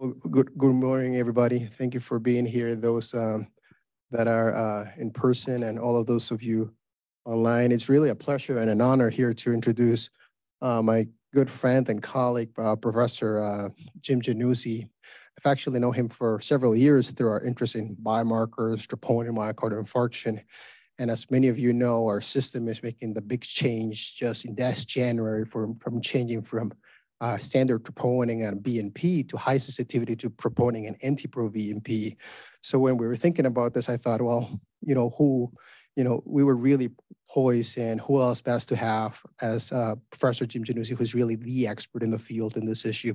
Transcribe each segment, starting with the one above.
Well, good, good morning, everybody. Thank you for being here, those um, that are uh, in person and all of those of you online. It's really a pleasure and an honor here to introduce uh, my good friend and colleague, uh, Professor uh, Jim Januzzi. I've actually known him for several years through our interest in biomarkers, troponin, myocardial infarction. And as many of you know, our system is making the big change just in this January from, from changing from uh, standard troponin and BNP to high sensitivity to troponin and NT-proBNP. So when we were thinking about this, I thought, well, you know, who, you know, we were really poised and who else best to have as uh, Professor Jim Januzzi, who's really the expert in the field in this issue.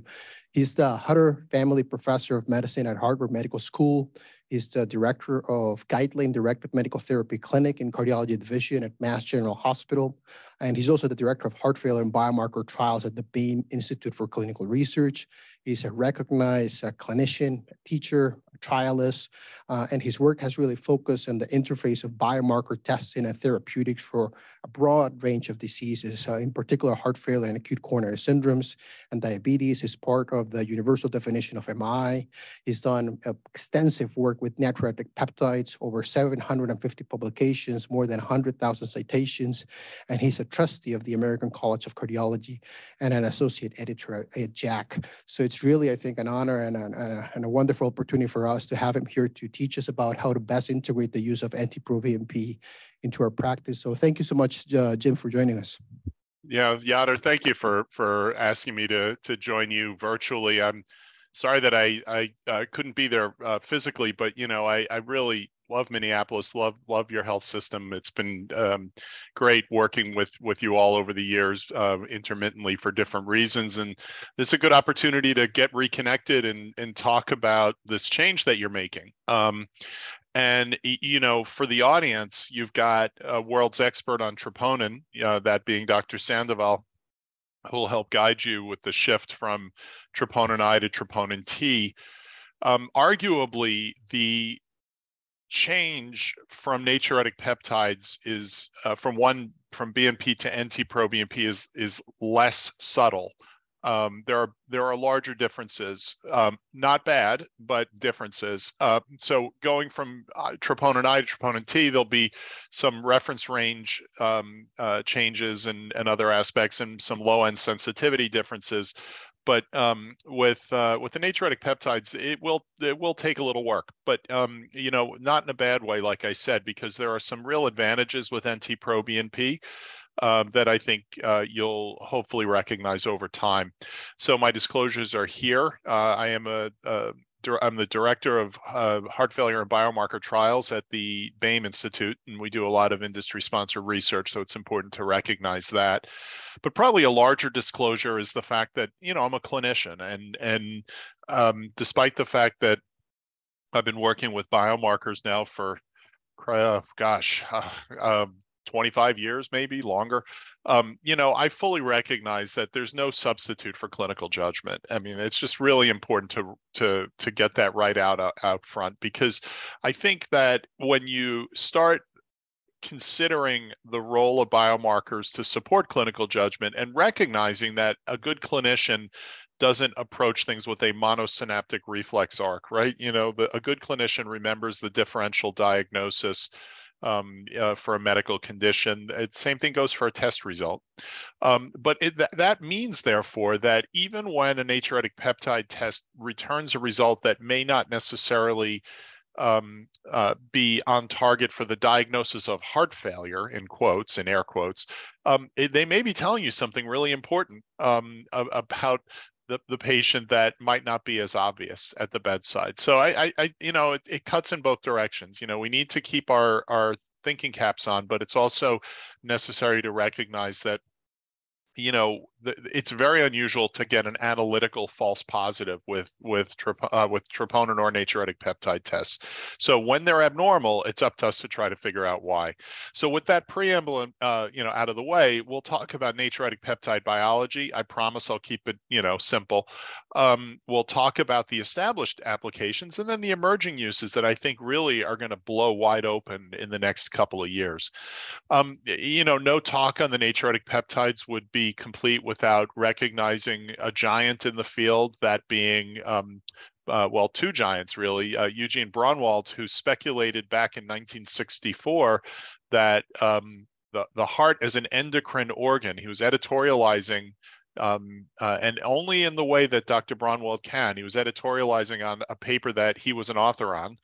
He's the Hutter Family Professor of Medicine at Harvard Medical School. He's the director of Guideline Directed Medical Therapy Clinic in Cardiology Division at Mass General Hospital. And he's also the director of heart failure and biomarker trials at the Baim Institute for Clinical Research. He's a recognized uh, clinician, teacher, trialist, uh, and his work has really focused on the interface of biomarker testing and therapeutics for a broad range of diseases, uh, in particular heart failure and acute coronary syndromes and diabetes is part of the universal definition of MI. He's done extensive work with natriuretic peptides, over 750 publications, more than 100,000 citations, and he's a trustee of the American College of Cardiology and an associate editor at JACC. So it's really, I think, an honor and a, and a wonderful opportunity for us to have him here to teach us about how to best integrate the use of NT-proBNP into our practice. So thank you so much, uh, Jim, for joining us. Yeah, Yader, thank you for for asking me to to join you virtually. I'm sorry that I I uh, couldn't be there uh, physically, but you know I I really love Minneapolis, love love your health system. It's been um, great working with with you all over the years, uh, intermittently for different reasons, and this is a good opportunity to get reconnected and and talk about this change that you're making. Um, and you know, for the audience, you've got a world's expert on troponin, uh, that being Dr. Sandoval, who will help guide you with the shift from troponin I to troponin T. Um, arguably, the change from natriuretic peptides is uh, from one from BNP to NT-proBNP is is less subtle um, there are there are larger differences, um, not bad, but differences. Uh, so going from uh, troponin I to troponin T, there'll be some reference range um, uh, changes and, and other aspects, and some low end sensitivity differences. But um, with uh, with the natriuretic peptides, it will it will take a little work, but um, you know not in a bad way, like I said, because there are some real advantages with NT-proBNP um, that I think uh, you'll hopefully recognize over time. So my disclosures are here. Uh, I am a, a I'm the director of uh, heart failure and biomarker trials at the Baim Institute, and we do a lot of industry-sponsored research, so it's important to recognize that. But probably a larger disclosure is the fact that you know I'm a clinician, and and um, despite the fact that I've been working with biomarkers now for, uh, gosh, uh, um, 25 years, maybe longer. Um, you know, I fully recognize that there's no substitute for clinical judgment. I mean, it's just really important to to to get that right out uh, out front because I think that when you start considering the role of biomarkers to support clinical judgment and recognizing that a good clinician doesn't approach things with a monosynaptic reflex arc, right? You know, the, a good clinician remembers the differential diagnosis um, uh, for a medical condition. It, same thing goes for a test result. Um, but it, th- that means, therefore, that even when a natriuretic peptide test returns a result that may not necessarily um, uh, be on target for the diagnosis of heart failure, in quotes, in air quotes, um, it, they may be telling you something really important um, about the, the patient that might not be as obvious at the bedside. So I, I, I you know, it, it cuts in both directions. You know, we need to keep our our thinking caps on, but it's also necessary to recognize that you know it's very unusual to get an analytical false positive with with uh, with troponin or natriuretic peptide tests. So when they're abnormal, it's up to us to try to figure out why. So with that preamble, uh, you know, out of the way, we'll talk about natriuretic peptide biology. I promise I'll keep it, you know, simple. Um, we'll talk about the established applications and then the emerging uses that I think really are going to blow wide open in the next couple of years. Um, you know, no talk on the natriuretic peptides would be complete with without recognizing a giant in the field, that being um, uh, well, two giants really, uh, Eugene Braunwald, who speculated back in 1964 that um, the, the heart as an endocrine organ, he was editorializing um, uh, and only in the way that Dr. Braunwald can. He was editorializing on a paper that he was an author on.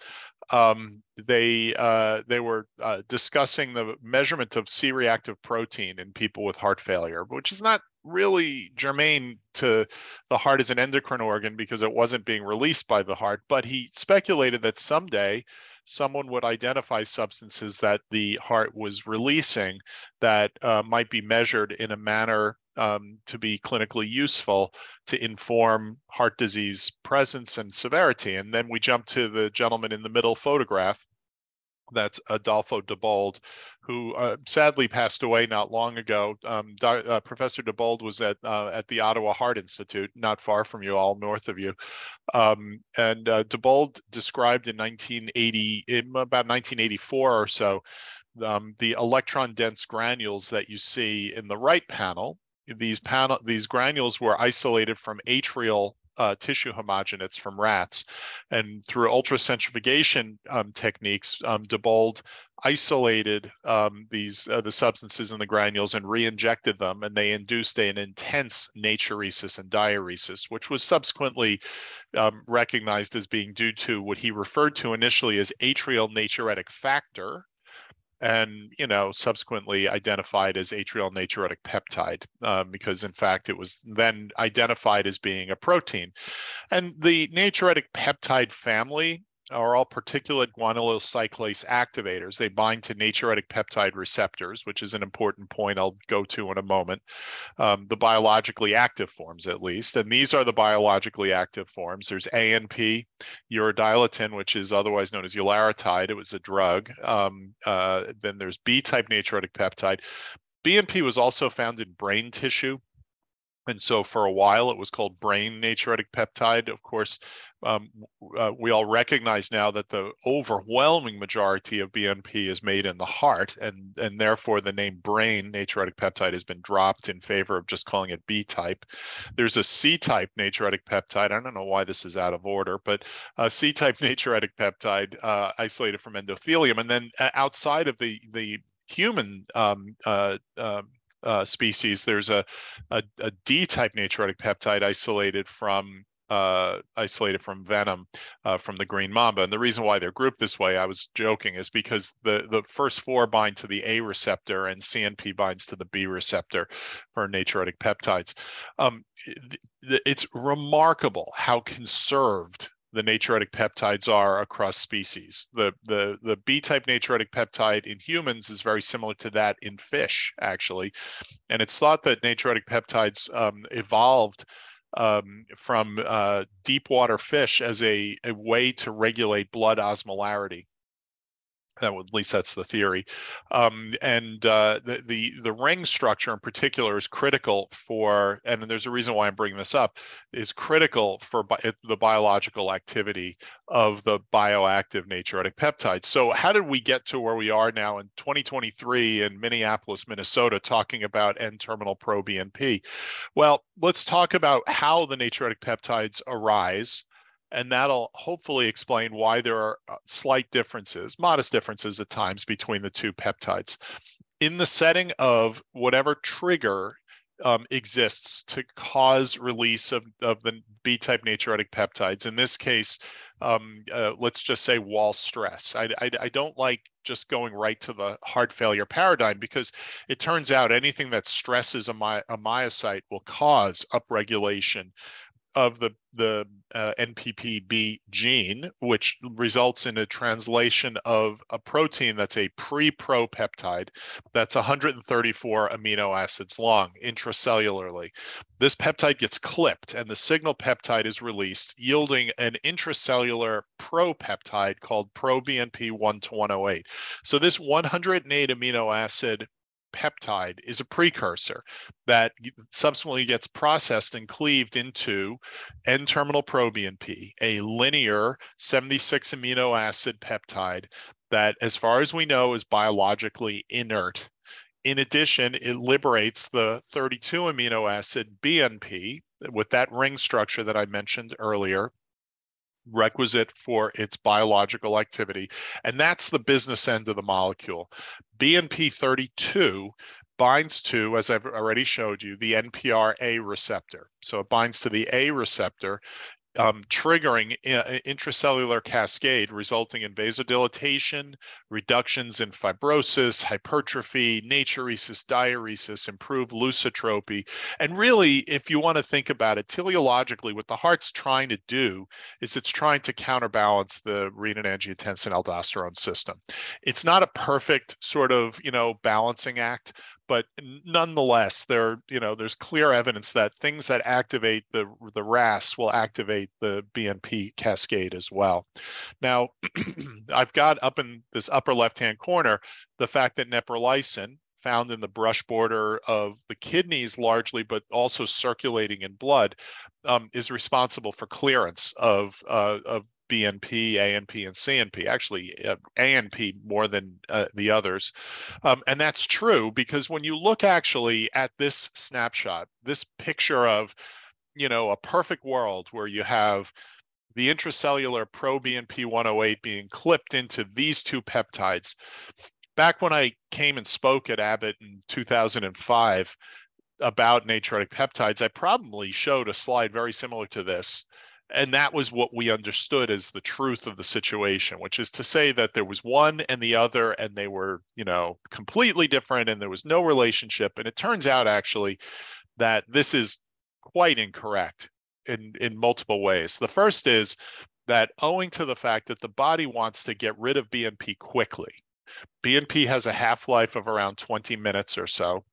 Um, they uh, they were uh, discussing the measurement of C-reactive protein in people with heart failure, which is not really germane to the heart as an endocrine organ because it wasn't being released by the heart. But he speculated that someday someone would identify substances that the heart was releasing that uh, might be measured in a manner um, to be clinically useful to inform heart disease presence and severity. And then we jump to the gentleman in the middle photograph. That's Adolfo de Bold, who uh, sadly passed away not long ago. Um, uh, Professor de Bold was at uh, at the Ottawa Heart Institute, not far from you, all north of you. Um, and uh, de Bold described in 1980, in about 1984 or so, um, the electron dense granules that you see in the right panel these panel these granules were isolated from atrial uh, tissue homogenates from rats, and through ultracentrifugation um, techniques, um, de Bold isolated um, these uh, the substances in the granules and re-injected them, and they induced an intense natriuresis and diuresis, which was subsequently um, recognized as being due to what he referred to initially as atrial natriuretic factor, and you know subsequently identified as atrial natriuretic peptide um, because in fact it was then identified as being a protein. And the natriuretic peptide family are all particulate guanylyl cyclase activators. They bind to natriuretic peptide receptors, which is an important point I'll go to in a moment. Um, the biologically active forms, at least, and these are the biologically active forms. There's ANP, urodilatin, which is otherwise known as ularitide. It was a drug. Um, uh, then there's B-type natriuretic peptide. BNP was also found in brain tissue. And so for a while, it was called brain natriuretic peptide. Of course, um, uh, we all recognize now that the overwhelming majority of BNP is made in the heart, and and therefore the name brain natriuretic peptide has been dropped in favor of just calling it B type. There's a C type natriuretic peptide. I don't know why this is out of order, but a C type natriuretic peptide uh, isolated from endothelium, and then uh, outside of the the human um, uh, um, uh, species, there's a, a, a D type natriuretic peptide isolated from uh, isolated from venom uh, from the green mamba. And the reason why they're grouped this way, I was joking, is because the, the first four bind to the A receptor and CNP binds to the B receptor for natriuretic peptides. Um, it's remarkable how conserved the natriuretic peptides are across species. The the the B-type natriuretic peptide in humans is very similar to that in fish, actually, and it's thought that natriuretic peptides um, evolved um, from uh, deep water fish as a, a way to regulate blood osmolarity. That at least that's the theory, um, and uh, the, the the ring structure in particular is critical for, and there's a reason why I'm bringing this up, is critical for bi- the biological activity of the bioactive natriuretic peptides. So how did we get to where we are now in 2023 in Minneapolis, Minnesota, talking about N-terminal pro-BNP? Well, let's talk about how the natriuretic peptides arise and that'll hopefully explain why there are uh, slight differences, modest differences at times between the two peptides. In the setting of whatever trigger um, exists to cause release of, of the B type natriuretic peptides. In this case, um, uh, let's just say wall stress. I, I, I, don't like just going right to the heart failure paradigm because it turns out anything that stresses a, my, a myocyte will cause upregulation of the the uh, NPPB gene, which results in a translation of a protein that's a pre-propeptide that's 134 amino acids long intracellularly. This peptide gets clipped and the signal peptide is released, yielding an intracellular pro-peptide called ProBNP 1 to 108. So this 108 amino acid peptide is a precursor that subsequently gets processed and cleaved into N-terminal proBNP, a linear 76 amino acid peptide that, as far as we know, is biologically inert. In addition, it liberates the 32 amino acid BNP with that ring structure that I mentioned earlier, requisite for its biological activity. And that's the business end of the molecule. BNP 32 binds to, as I've already showed you, the NPR-A receptor. So it binds to the A receptor um, triggering intracellular cascade, resulting in vasodilatation, reductions in fibrosis, hypertrophy, natriuresis, diuresis, improved lusitropy. And really, if you want to think about it teleologically, what the heart's trying to do is it's trying to counterbalance the renin-angiotensin aldosterone system. It's not a perfect sort of, you know, balancing act, but nonetheless, there you know there's clear evidence that things that activate the the RAS will activate the BNP cascade as well. Now, I've got up in this upper left-hand corner the fact that neprilysin, found in the brush border of the kidneys largely, but also circulating in blood, um, is responsible for clearance of, uh, of BNP, ANP, and CNP, actually uh, ANP more than uh, the others. Um, and that's true because when you look actually at this snapshot, this picture of, you know, a perfect world where you have the intracellular pro-BNP 108 being clipped into these two peptides. Back when I came and spoke at Abbott in 2005 about natriuretic peptides, I probably showed a slide very similar to this and that was what we understood as the truth of the situation which is to say that there was one and the other and they were you know completely different and there was no relationship. And it turns out actually that this is quite incorrect in in multiple ways. The first is that owing to the fact that the body wants to get rid of bnp quickly bnp has a half-life of around 20 minutes or so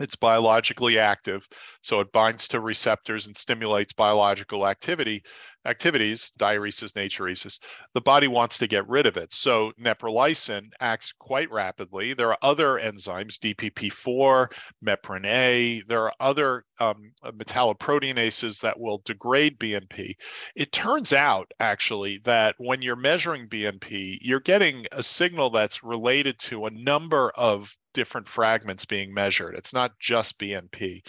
it's biologically active, so it binds to receptors and stimulates biological activity activities, diuresis, natriuresis. The body wants to get rid of it. So neprilysin acts quite rapidly. There are other enzymes, DPP4, meprin A. There are other um, metalloproteinases that will degrade BNP. It turns out actually that when you're measuring BNP, you're getting a signal that's related to a number of different fragments being measured. It's not just BNP.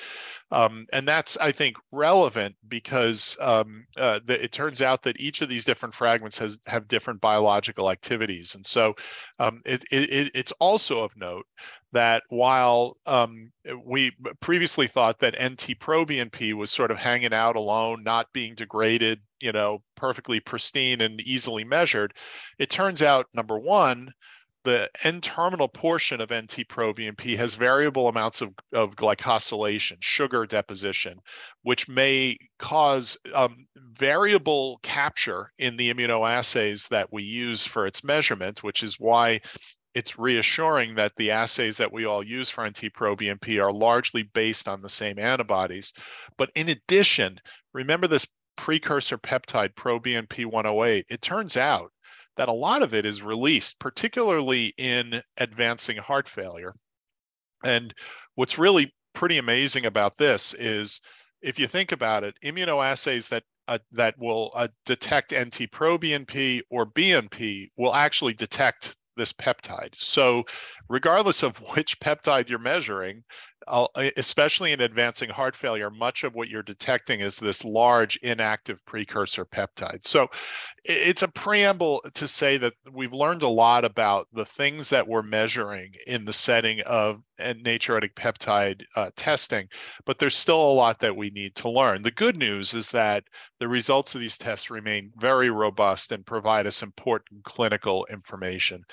Um, and that's, I think, relevant because um, uh, the, it turns out that each of these different fragments has have different biological activities. And so um, it, it, it's also of note that while um, we previously thought that NT-proBNP was sort of hanging out alone, not being degraded, you know, perfectly pristine and easily measured, it turns out, number one, the N-terminal portion of NT-proBNP has variable amounts of, of glycosylation, sugar deposition, which may cause um, variable capture in the immunoassays that we use for its measurement, which is why it's reassuring that the assays that we all use for NT-proBNP are largely based on the same antibodies. But in addition, remember this precursor peptide pro-BNP 108, it turns out that a lot of it is released, particularly in advancing heart failure. And what's really pretty amazing about this is if you think about it, immunoassays that uh, that will uh, detect NT-proBNP or BNP will actually detect this peptide. So regardless of which peptide you're measuring, especially in advancing heart failure, much of what you're detecting is this large inactive precursor peptide. So it's a preamble to say that we've learned a lot about the things that we're measuring in the setting of natriuretic peptide uh, testing, but there's still a lot that we need to learn. The good news is that the results of these tests remain very robust and provide us important clinical information.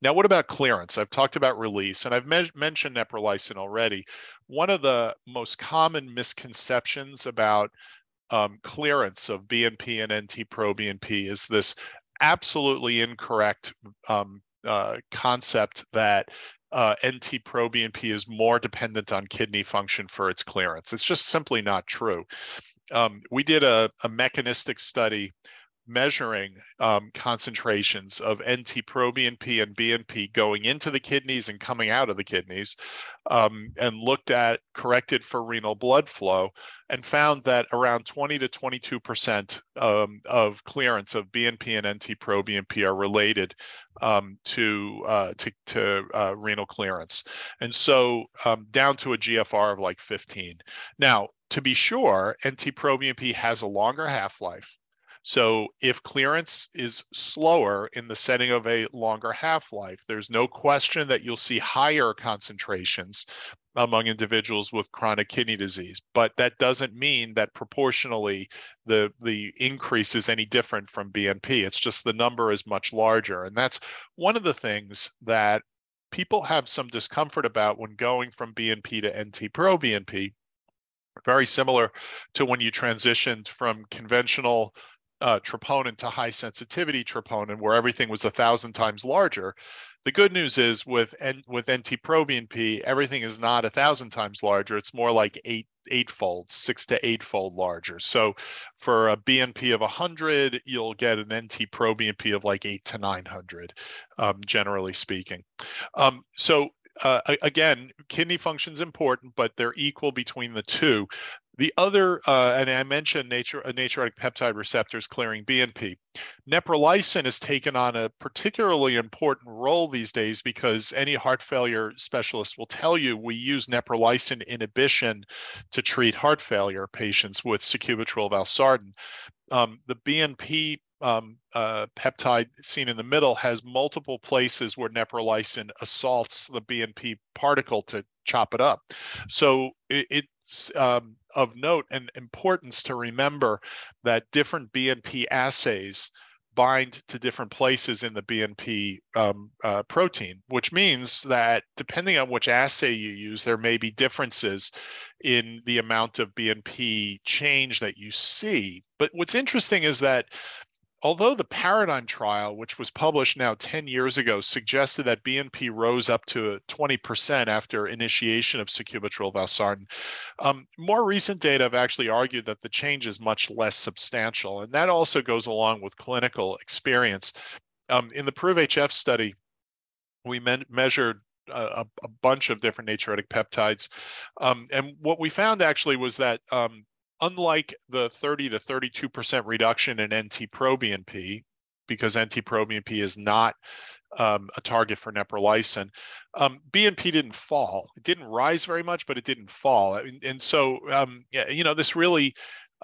Now, what about clearance? I've talked about release, and I've me mentioned neprilysin already. One of the most common misconceptions about um, clearance of BNP and NT-proBNP is this absolutely incorrect um, uh, concept that uh, NT-proBNP is more dependent on kidney function for its clearance. It's just simply not true. Um, we did a, a mechanistic study measuring um, concentrations of NT-proBNP and BNP going into the kidneys and coming out of the kidneys, um, and looked at corrected for renal blood flow, and found that around 20 to 22 percent um, of clearance of BNP and NT-proBNP are related um, to uh, to, to uh, renal clearance, and so um, down to a GFR of like 15. Now, to be sure, NT-proBNP has a longer half-life so if clearance is slower in the setting of a longer half-life, there's no question that you'll see higher concentrations among individuals with chronic kidney disease. But that doesn't mean that proportionally the, the increase is any different from BNP. It's just the number is much larger. And that's one of the things that people have some discomfort about when going from BNP to NT-proBNP. Very similar to when you transitioned from conventional uh, troponin to high sensitivity troponin, where everything was a thousand times larger. The good news is with N- with NT-proBNP, everything is not a thousand times larger. It's more like eight eightfold, six to eightfold larger. So for a BNP of 100, you'll get an NT-proBNP of like eight to 900, um, generally speaking. Um, so uh, again, kidney function is important, but they're equal between the two. The other, uh, and I mentioned nature, uh, natriuretic peptide receptors clearing BNP. Neprilysin has taken on a particularly important role these days because any heart failure specialist will tell you we use neprilysin inhibition to treat heart failure patients with sacubitril valsartan. Um, the BNP um, uh, peptide seen in the middle has multiple places where neprilysin assaults the BNP particle to chop it up. So it, it's um, of note and importance to remember that different BNP assays bind to different places in the BNP um, uh, protein, which means that depending on which assay you use, there may be differences in the amount of BNP change that you see. But what's interesting is that although the paradigm trial, which was published now 10 years ago, suggested that BNP rose up to 20% after initiation of sacubitril valsartan, um, more recent data have actually argued that the change is much less substantial. And that also goes along with clinical experience. Um, in the PROVE-HF study, we me measured a, a, bunch of different natriuretic peptides. Um, and what we found actually was that um, unlike the 30 to 32% reduction in NT-proBNP, because NT-proBNP is not um, a target for neprilysin, um, BNP didn't fall. It didn't rise very much, but it didn't fall. And, and so, um, yeah, you know, this really,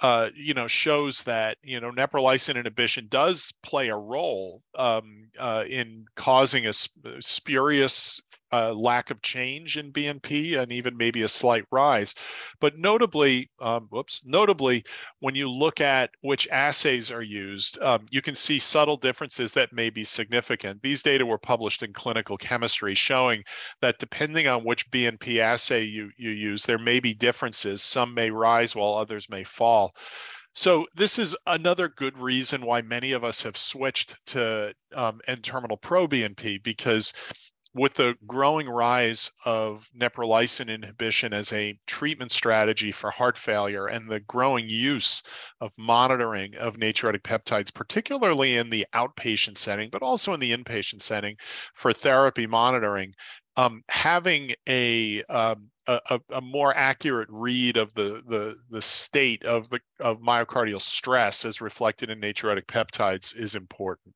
uh, you know, shows that you know neprilysin inhibition does play a role um, uh, in causing a sp- spurious a lack of change in BNP and even maybe a slight rise. But notably, um, whoops, notably, when you look at which assays are used, um, you can see subtle differences that may be significant. These data were published in clinical chemistry showing that depending on which BNP assay you, you use, there may be differences. Some may rise while others may fall. So this is another good reason why many of us have switched to um, N-terminal pro-BNP because with the growing rise of neprilysin inhibition as a treatment strategy for heart failure and the growing use of monitoring of natriuretic peptides, particularly in the outpatient setting, but also in the inpatient setting for therapy monitoring, um, having a, um, a, a more accurate read of the, the, the state of the of myocardial stress as reflected in natriuretic peptides is important.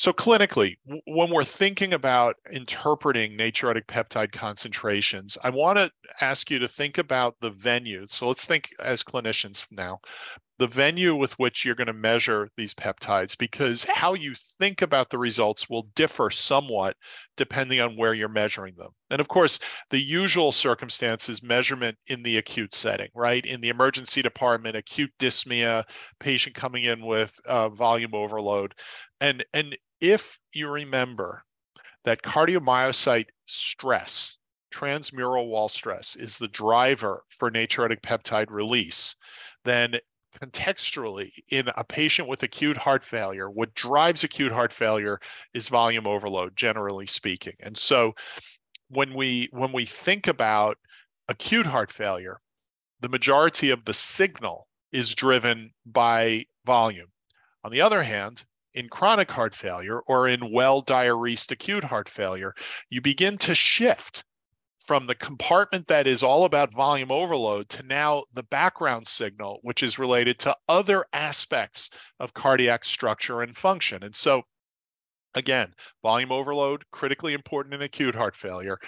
So clinically, when we're thinking about interpreting natriuretic peptide concentrations, I want to ask you to think about the venue. So let's think as clinicians now, the venue with which you're going to measure these peptides, because how you think about the results will differ somewhat depending on where you're measuring them. And of course, the usual circumstance is measurement in the acute setting, right? In the emergency department, acute dyspnea, patient coming in with uh, volume overload and and if you remember that cardiomyocyte stress transmural wall stress is the driver for natriuretic peptide release then contextually in a patient with acute heart failure what drives acute heart failure is volume overload generally speaking. And so when we when we think about acute heart failure the majority of the signal is driven by volume. On the other hand, in chronic heart failure or in well diuresed acute heart failure, you begin to shift from the compartment that is all about volume overload to now the background signal, which is related to other aspects of cardiac structure and function. And so, again, volume overload, critically important in acute heart failure.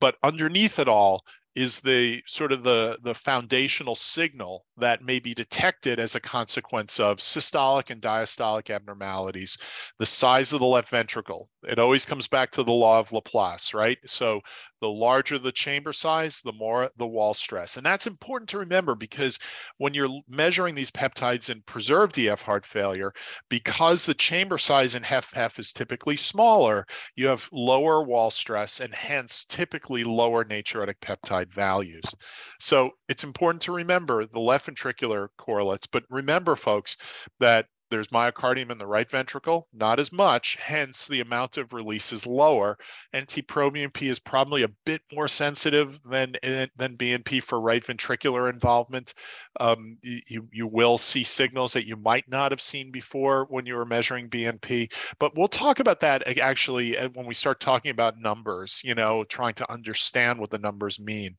But underneath it all is the sort of the the foundational signal that may be detected as a consequence of systolic and diastolic abnormalities the size of the left ventricle. It always comes back to the law of laplace right? So the larger the chamber size the more the wall stress and that's important to remember because when you're measuring these peptides in preserved ef heart failure because the chamber size in HFpEF is typically smaller you have lower wall stress and hence typically lower natriuretic peptide values. So it's important to remember the left ventricular correlates, but remember, folks, that there's myocardium in the right ventricle, not as much, hence the amount of release is lower. NT-proBNP is probably a bit more sensitive than, eh, than BNP for right ventricular involvement. Um, you, you will see signals that you might not have seen before when you were measuring BNP, but we'll talk about that eh, actually eh, when we start talking about numbers, you know, trying to understand what the numbers mean.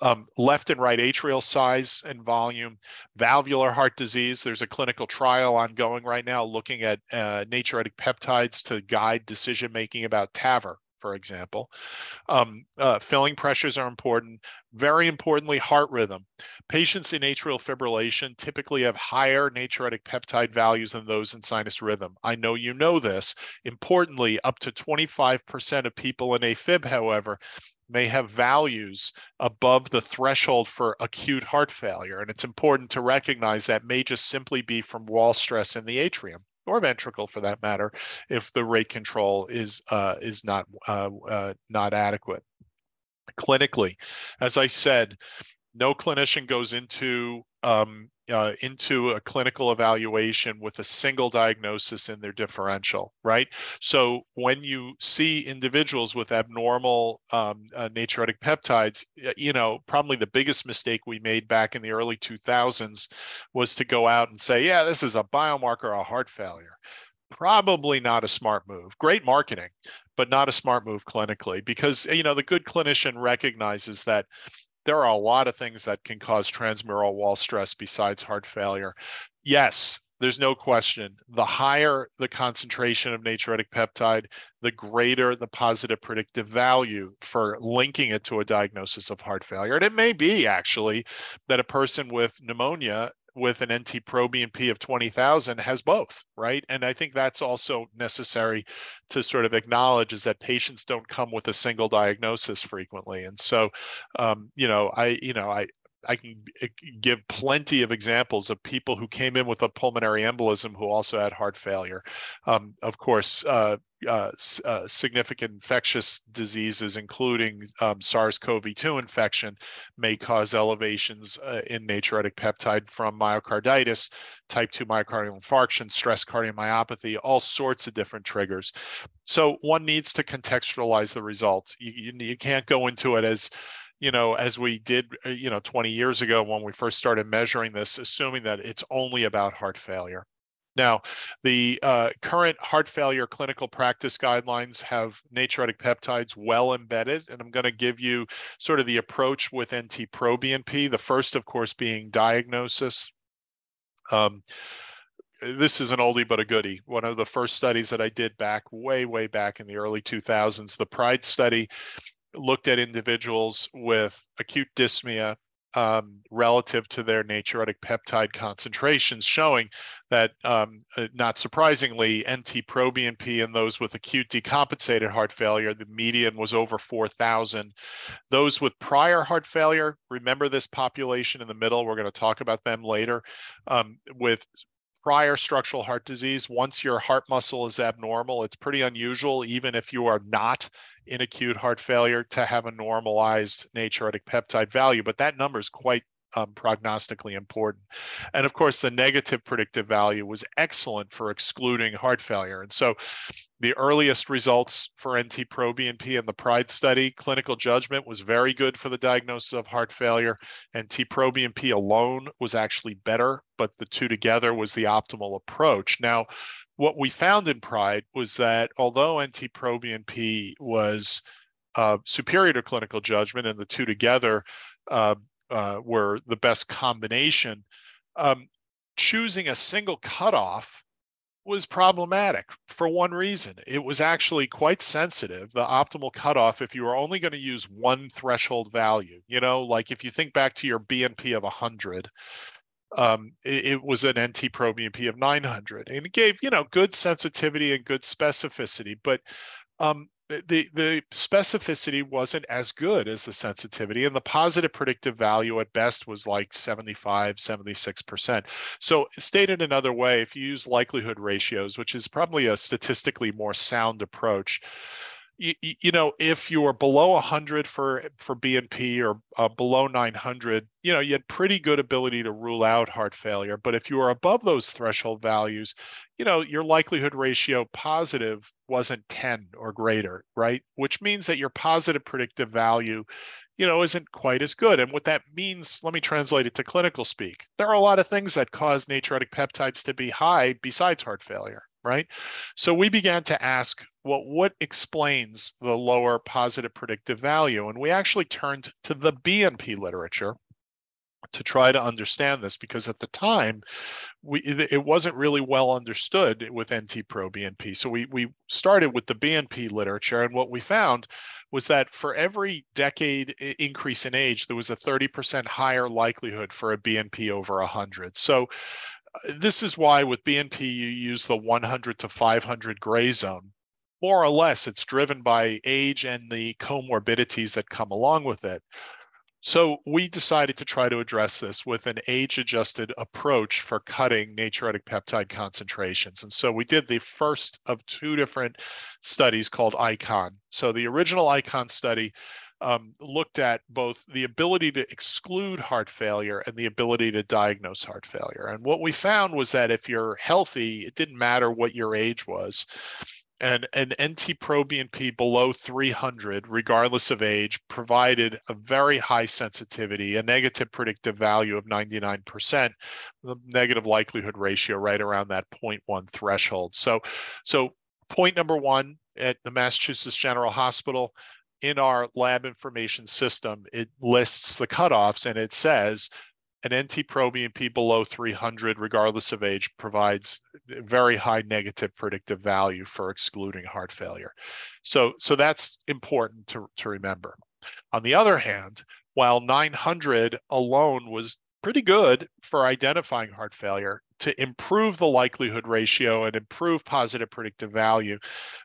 Um, left and right atrial size and volume, valvular heart disease, there's a clinical trial ongoing going right now looking at uh, natriuretic peptides to guide decision making about TAVR, for example. Um, uh, filling pressures are important. Very importantly, heart rhythm. Patients in atrial fibrillation typically have higher natriuretic peptide values than those in sinus rhythm. I know you know this. Importantly, up to 25% of people in AFib, however, may have values above the threshold for acute heart failure. And it's important to recognize that may just simply be from wall stress in the atrium or ventricle for that matter, if the rate control is uh, is not uh, uh, not adequate. Clinically, as I said, no clinician goes into um, uh, into a clinical evaluation with a single diagnosis in their differential, right? So when you see individuals with abnormal um, uh, natriuretic peptides, you know, probably the biggest mistake we made back in the early 2000s was to go out and say, yeah, this is a biomarker of heart failure. Probably not a smart move. Great marketing, but not a smart move clinically because, you know, the good clinician recognizes that there are a lot of things that can cause transmural wall stress besides heart failure. Yes, there's no question. The higher the concentration of natriuretic peptide, the greater the positive predictive value for linking it to a diagnosis of heart failure. And it may be actually that a person with pneumonia with an NT proBNP of 20,000 has both, right? And I think that's also necessary to sort of acknowledge is that patients don't come with a single diagnosis frequently. And so, um, you know, I, you know, I, I can give plenty of examples of people who came in with a pulmonary embolism who also had heart failure. Um, of course, uh, uh, uh, significant infectious diseases, including um, SARS-CoV-2 infection, may cause elevations uh, in natriuretic peptide from myocarditis, type 2 myocardial infarction, stress cardiomyopathy, all sorts of different triggers. So one needs to contextualize the result. You, you, you can't go into it as you know, as we did, uh, you know, 20 years ago when we first started measuring this, assuming that it's only about heart failure. Now, the uh, current heart failure clinical practice guidelines have natriuretic peptides well embedded, and I'm going to give you sort of the approach with NT-proBNP. The first, of course, being diagnosis. Um, this is an oldie but a goodie. One of the first studies that I did back way, way back in the early 2000s, the PRIDE study, looked at individuals with acute dyspnea um, relative to their natriuretic peptide concentrations, showing that, um, uh, not surprisingly, NT-proBNP in those with acute decompensated heart failure, the median was over 4,000. Those with prior heart failure, remember this population in the middle, we're going to talk about them later, um, with prior structural heart disease, once your heart muscle is abnormal, it's pretty unusual, even if you are not in acute heart failure, to have a normalized natriuretic peptide value. But that number is quite um, prognostically important. And of course, the negative predictive value was excellent for excluding heart failure. And so the earliest results for NT-proBNP in the PRIDE study, clinical judgment was very good for the diagnosis of heart failure. And NT-proBNP alone was actually better, but the two together was the optimal approach. Now, what we found in PRIDE was that although NT-proBNP was uh, superior to clinical judgment and the two together uh, uh, were the best combination, um, choosing a single cutoff was problematic for one reason. It was actually quite sensitive, the optimal cutoff, if you were only going to use one threshold value. You know, like if you think back to your BNP of 100, um, it, it, was an NT pro BNP of 900, and it gave, you know, good sensitivity and good specificity. But um, the the specificity wasn't as good as the sensitivity and the positive predictive value at best was like 75 76% so stated another way if you use likelihood ratios which is probably a statistically more sound approach you, you know, if you were below 100 for for BNP or uh, below 900, you know, you had pretty good ability to rule out heart failure. But if you were above those threshold values, you know, your likelihood ratio positive wasn't 10 or greater, right? Which means that your positive predictive value you know, isn't quite as good. And what that means, let me translate it to clinical speak. There are a lot of things that cause natriuretic peptides to be high besides heart failure right? So we began to ask, well, what explains the lower positive predictive value? And we actually turned to the BNP literature to try to understand this because at the time we it wasn't really well understood with NT pro BNP. So we we started with the BNP literature and what we found was that for every decade increase in age there was a 30% higher likelihood for a BNP over 100. So this is why with BNP you use the 100 to 500 gray zone. More or less, it's driven by age and the comorbidities that come along with it. So we decided to try to address this with an age-adjusted approach for cutting natriuretic peptide concentrations. And so we did the first of two different studies called ICON. So the original ICON study um, looked at both the ability to exclude heart failure and the ability to diagnose heart failure. And what we found was that if you're healthy, it didn't matter what your age was. And an NT-proBNP below 300, regardless of age, provided a very high sensitivity, a negative predictive value of 99%, the negative likelihood ratio right around that 0.1 threshold. So, so point number one at the Massachusetts General Hospital, in our lab information system, it lists the cutoffs and it says an NT-proBNP below 300, regardless of age, provides very high negative predictive value for excluding heart failure. So, so that's important to, to remember. On the other hand, while 900 alone was pretty good for identifying heart failure, to improve the likelihood ratio and improve positive predictive value,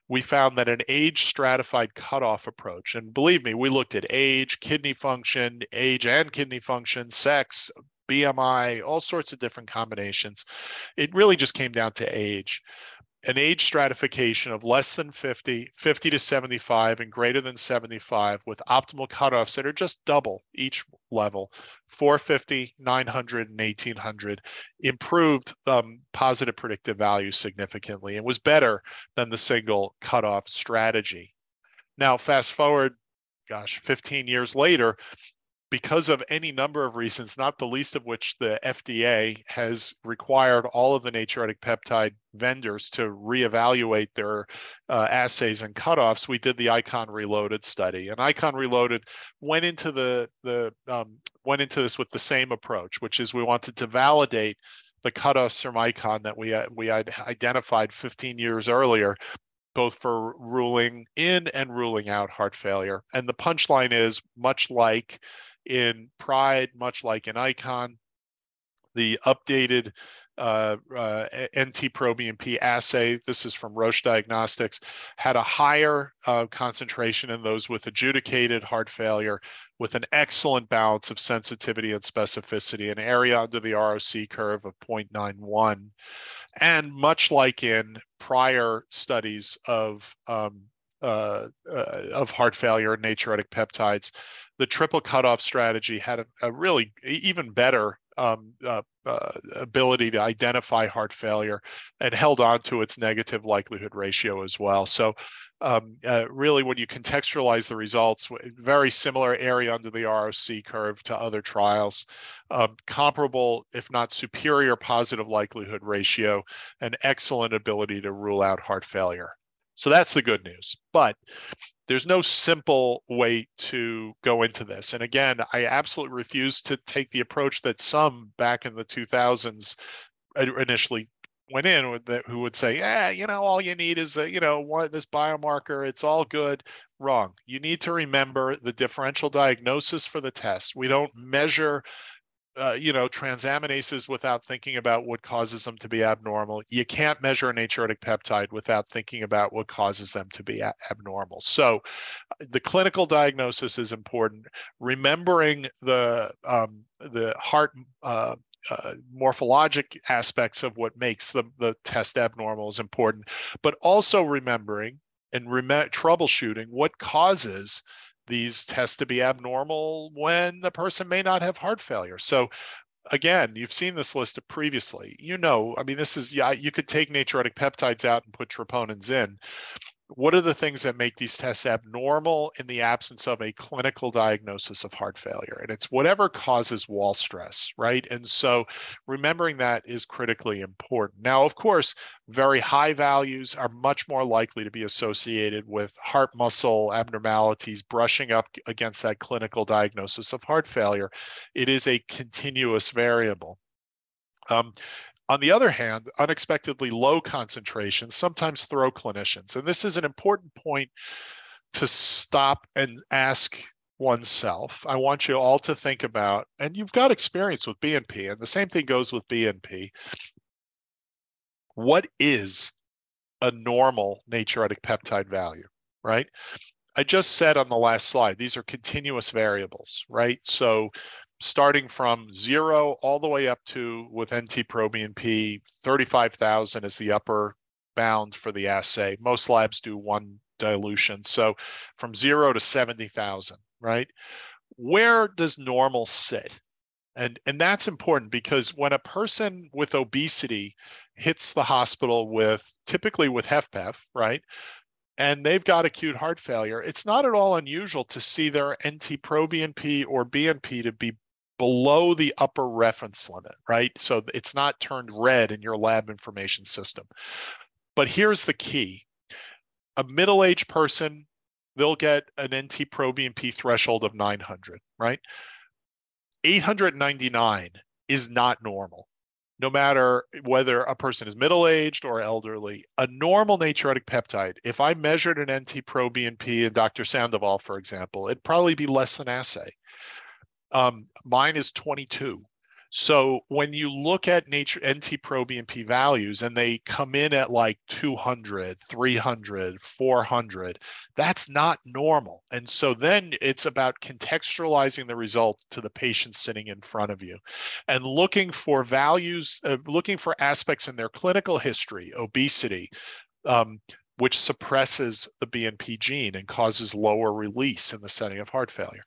we found that an age stratified cutoff approach, and believe me, we looked at age, kidney function, age and kidney function, sex, BMI, all sorts of different combinations. It really just came down to age an age stratification of less than 50, 50 to 75, and greater than 75 with optimal cutoffs that are just double each level 450, 900, and 1800 improved um, positive predictive value significantly and was better than the single cutoff strategy. Now, fast forward, gosh, 15 years later, because of any number of reasons, not the least of which the FDA has required all of the natriuretic peptide vendors to reevaluate their uh, assays and cutoffs, we did the ICON Reloaded study. And ICON Reloaded went into the the um, went into this with the same approach, which is we wanted to validate the cutoffs from ICON that we uh, we had identified 15 years earlier both for ruling in and ruling out heart failure. And the punchline is much like in PRIDE, much like in ICON. The updated uh, uh, NT-proBNP assay, this is from Roche Diagnostics, had a higher uh, concentration in those with adjudicated heart failure with an excellent balance of sensitivity and specificity, an area under the ROC curve of 0.91. And much like in prior studies of um, uh, uh, of heart failure and natriuretic peptides, the triple cutoff strategy had a, a really even better um, uh, uh, ability to identify heart failure and held on to its negative likelihood ratio as well. So um, uh, really when you contextualize the results, very similar area under the ROC curve to other trials, um, comparable, if not superior positive likelihood ratio, and excellent ability to rule out heart failure. So that's the good news. But there's no simple way to go into this. And again, I absolutely refuse to take the approach that some back in the 2000s initially went in with that who would say, yeah, you know, all you need is a, you know, one this biomarker, it's all good. Wrong. You need to remember the differential diagnosis for the test. We don't measure uh, you know, transaminases without thinking about what causes them to be abnormal. You can't measure a natriuretic peptide without thinking about what causes them to be a- abnormal. So, uh, the clinical diagnosis is important. Remembering the um, the heart uh, uh, morphologic aspects of what makes the, the test abnormal is important, but also remembering and rem- troubleshooting what causes these tests to be abnormal when the person may not have heart failure. So again, you've seen this list previously. You know, I mean, this is yeah, you could take natriuretic peptides out and put troponins in, what are the things that make these tests abnormal in the absence of a clinical diagnosis of heart failure? And it's whatever causes wall stress, right? And so remembering that is critically important. Now, of course, very high values are much more likely to be associated with heart muscle abnormalities, brushing up against that clinical diagnosis of heart failure. It is a continuous variable. Um, on the other hand, unexpectedly low concentrations sometimes throw clinicians. And this is an important point to stop and ask oneself. I want you all to think about, and you've got experience with BNP, and the same thing goes with BNP. What is a normal natriuretic peptide value, right? I just said on the last slide, these are continuous variables, right? So starting from zero all the way up to with NT-proBNP, 35,000 is the upper bound for the assay. Most labs do one dilution. So from zero to 70,000, right? Where does normal sit? And, and that's important because when a person with obesity hits the hospital with typically with HFpEF, right? and they've got acute heart failure, it's not at all unusual to see their NT-proBNP or BNP to be below the upper reference limit, right? So it's not turned red in your lab information system. But here's the key. A middle-aged person, they'll get an NT-proBNP threshold of 900, right? 899 is not normal. No matter whether a person is middle-aged or elderly, a normal natriuretic peptide, if I measured an NT-proBNP in Dr. Sandoval, for example, it'd probably be less than assay. Um, mine is 22. So when you look at nature NT proBNP values and they come in at like 200, 300, 400, that's not normal. And so then it's about contextualizing the result to the patient sitting in front of you and looking for values, uh, looking for aspects in their clinical history, obesity, um, which suppresses the BNP gene and causes lower release in the setting of heart failure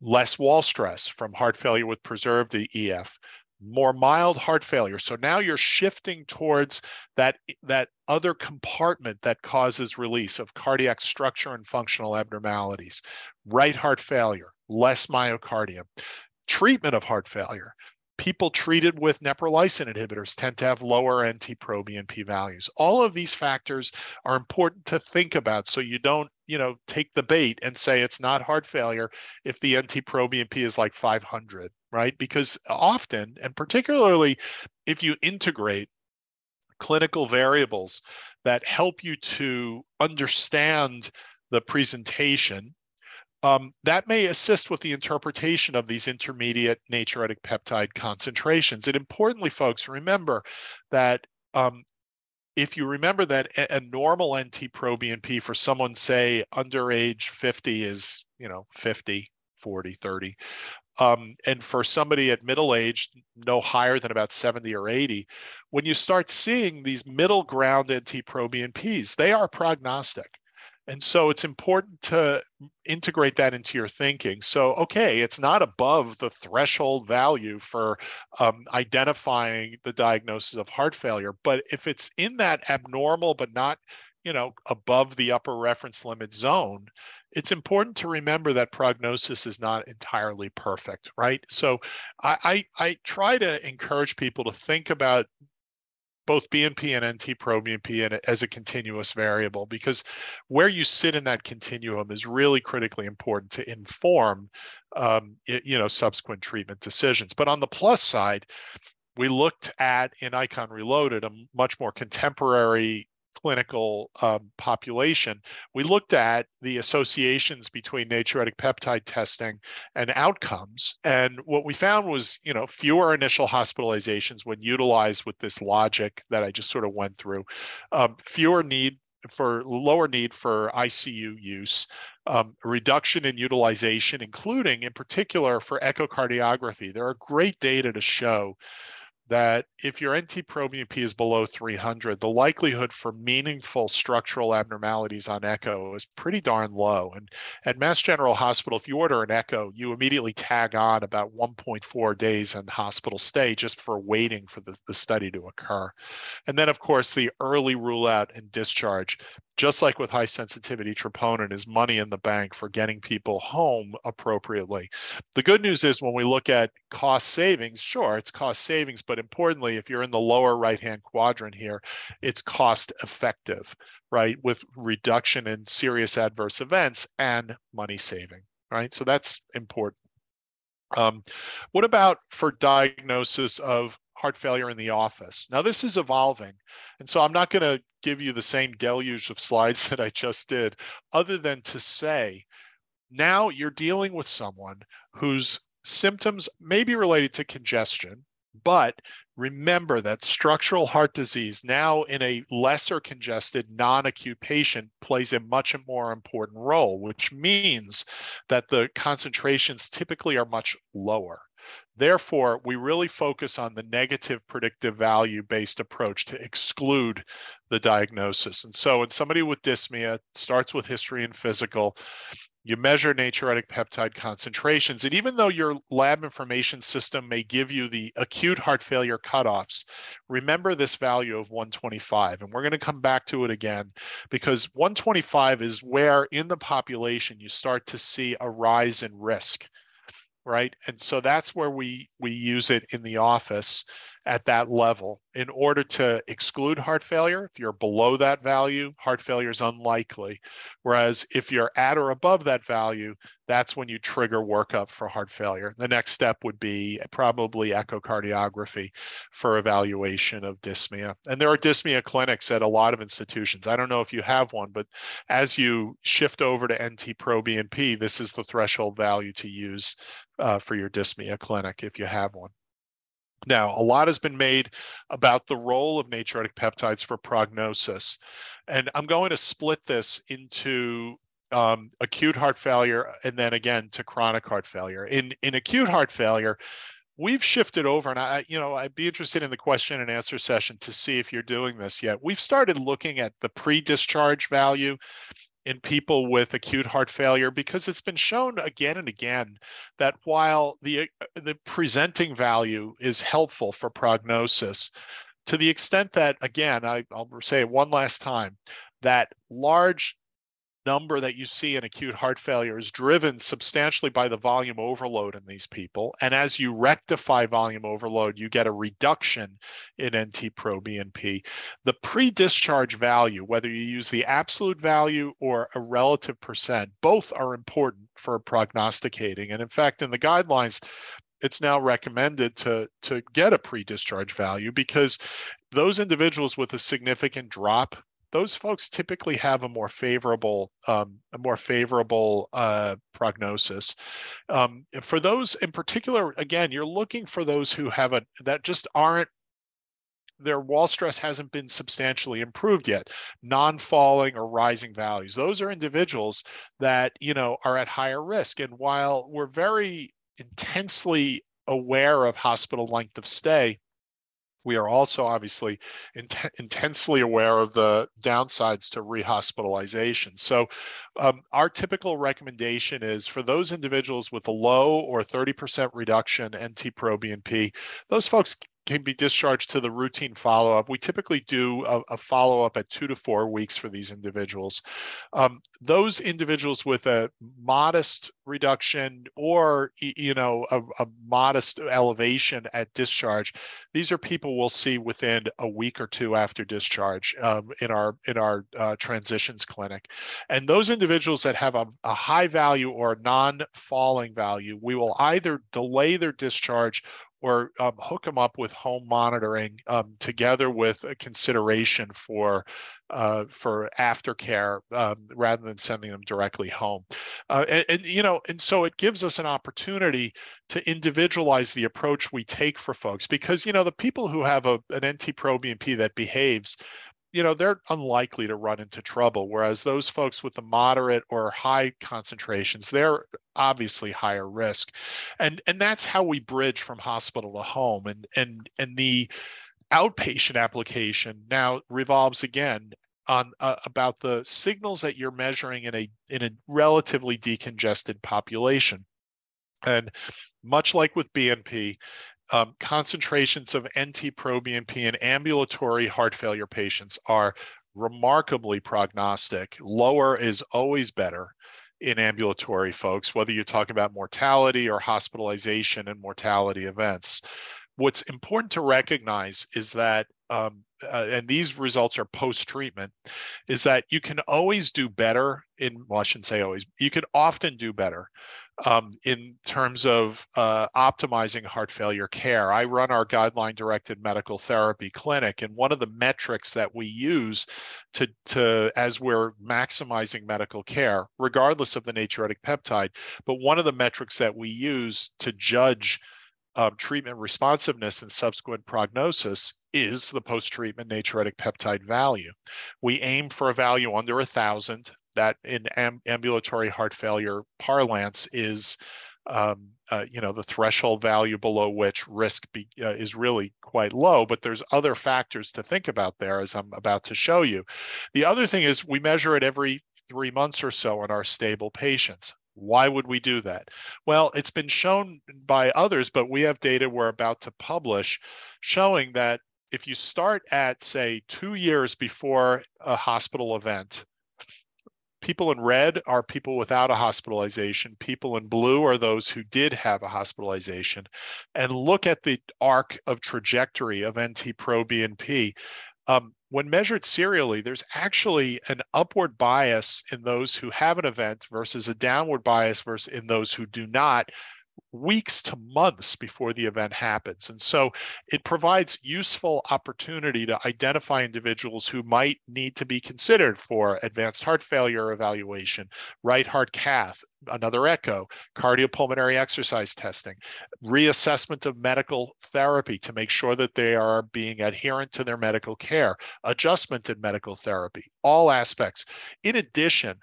less wall stress from heart failure with preserved EF, more mild heart failure. So now you're shifting towards that, that other compartment that causes release of cardiac structure and functional abnormalities, right heart failure, less myocardium, treatment of heart failure, people treated with neprilysin inhibitors tend to have lower NT-proBNP values. All of these factors are important to think about so you don't, you know, take the bait and say it's not heart failure if the NT-proBNP is like 500, right? Because often, and particularly if you integrate clinical variables that help you to understand the presentation um, that may assist with the interpretation of these intermediate natriuretic peptide concentrations. And importantly, folks, remember that um, if you remember that a, normal NT-proBNP for someone, say, under age 50 is, you know, 50, 40, 30. Um, and for somebody at middle age, no higher than about 70 or 80, when you start seeing these middle ground NT-proBNPs, they are prognostic And so it's important to integrate that into your thinking. So, okay, it's not above the threshold value for um, identifying the diagnosis of heart failure, but if it's in that abnormal but not you know above the upper reference limit zone it's important to remember that prognosis is not entirely perfect right so i i, I try to encourage people to think about both BNP and NT proBNP as a continuous variable because where you sit in that continuum is really critically important to inform um, you know subsequent treatment decisions. But on the plus side, we looked at in ICON Reloaded a much more contemporary clinical um, population, we looked at the associations between natriuretic peptide testing and outcomes. And what we found was, you know, fewer initial hospitalizations when utilized with this logic that I just sort of went through, um, fewer need for lower need for ICU use, um, reduction in utilization, including in particular for echocardiography. There are great data to show that if your NT-proBNP is below 300, the likelihood for meaningful structural abnormalities on echo is pretty darn low. And at Mass General Hospital, if you order an echo, you immediately tag on about 1.4 days in hospital stay just for waiting for the, the study to occur. And then, of course, the early rule out and discharge just like with high sensitivity troponin, is money in the bank for getting people home appropriately. The good news is when we look at cost savings, sure, it's cost savings, but importantly, if you're in the lower right hand quadrant here, it's cost effective, right? With reduction in serious adverse events and money saving, right? So that's important. Um, what about for diagnosis of heart failure in the office. Now, this is evolving. And so I'm not going to give you the same deluge of slides that I just did, other than to say, now you're dealing with someone whose symptoms may be related to congestion, but remember that structural heart disease now in a lesser congested non-acute patient plays a much more important role which means that the concentrations typically are much lower Therefore, we really focus on the negative predictive value based approach to exclude the diagnosis. And so, in somebody with dyspnea, starts with history and physical. You measure natriuretic peptide concentrations. And even though your lab information system may give you the acute heart failure cutoffs, remember this value of 125. And we're going to come back to it again because 125 is where in the population you start to see a rise in risk right? And so that's where we we use it in the office at that level in order to exclude heart failure. If you're below that value, heart failure is unlikely. Whereas if you're at or above that value, that's when you trigger workup for heart failure. The next step would be probably echocardiography for evaluation of dyspnea. And there are dyspnea clinics at a lot of institutions. I don't know if you have one, but as you shift over to NT proBNP, this is the threshold value to use uh, for your dyspnea clinic if you have one. Now, a lot has been made about the role of natriuretic peptides for prognosis. And I'm going to split this into um, acute heart failure and then again to chronic heart failure. In, in acute heart failure, we've shifted over and I, you know, I'd be interested in the question and answer session to see if you're doing this yet. We've started looking at the pre-discharge value in people with acute heart failure because it's been shown again and again that while the uh, the presenting value is helpful for prognosis to the extent that again I, i'll say it one last time that large number that you see in acute heart failure is driven substantially by the volume overload in these people. And as you rectify volume overload, you get a reduction in NT proBNP. The pre-discharge value, whether you use the absolute value or a relative percent, both are important for prognosticating. And in fact, in the guidelines, it's now recommended to to get a pre-discharge value because those individuals with a significant drop those folks typically have a more favorable um, a more favorable uh, prognosis. Um, for those in particular, again, you're looking for those who have a that just aren't their wall stress hasn't been substantially improved yet non-falling or rising values those are individuals that you know are at higher risk and while we're very intensely aware of hospital length of stay We are also obviously in intensely aware of the downsides to rehospitalization. So, um, our typical recommendation is for those individuals with a low or 30% reduction NT-proBNP, those folks can be discharged to the routine follow-up. We typically do a, a follow-up at two to four weeks for these individuals. Um, those individuals with a modest reduction or you know a, a, modest elevation at discharge, these are people we'll see within a week or two after discharge um, in our in our uh, transitions clinic. And those individuals that have a, a high value or non-falling value, we will either delay their discharge or um, hook them up with home monitoring um, together with a consideration for uh, for aftercare um, rather than sending them directly home. Uh, and, and, you know, and so it gives us an opportunity to individualize the approach we take for folks because you know the people who have a, an NT-proBNP that behaves you know they're unlikely to run into trouble whereas those folks with the moderate or high concentrations they're obviously higher risk. And and that's how we bridge from hospital to home and and and the outpatient application now revolves again on uh, about the signals that you're measuring in a in a relatively decongested population. And much like with BNP, um, concentrations of NT-proBNP in ambulatory heart failure patients are remarkably prognostic. Lower is always better in ambulatory folks, whether you're talking about mortality or hospitalization and mortality events. What's important to recognize is that, um, uh, and these results are post-treatment, is that you can always do better in, well, I shouldn't say always, you can often do better um, in terms of uh, optimizing heart failure care. I run our guideline directed medical therapy clinic, and one of the metrics that we use to, to as we're maximizing medical care, regardless of the natriuretic peptide, but one of the metrics that we use to judge um, treatment responsiveness and subsequent prognosis is the post-treatment natriuretic peptide value. We aim for a value under a thousand that in am- ambulatory heart failure parlance is um, uh, you know the threshold value below which risk be, uh, is really quite low but there's other factors to think about there as i'm about to show you. The other thing is we measure it every three months or so in our stable patients. Why would we do that? Well it's been shown by others but we have data we're about to publish showing that if you start at say two years before a hospital event People in red are people without a hospitalization. People in blue are those who did have a hospitalization. And look at the arc of trajectory of NT-proBNP. Um, when measured serially, there's actually an upward bias in those who have an event versus a downward bias versus in those who do not weeks to months before the event happens. And so it provides useful opportunity to identify individuals who might need to be considered for advanced heart failure evaluation, right heart cath, another echo, cardiopulmonary exercise testing, reassessment of medical therapy to make sure that they are being adherent to their medical care, adjustment in medical therapy, all aspects. In addition,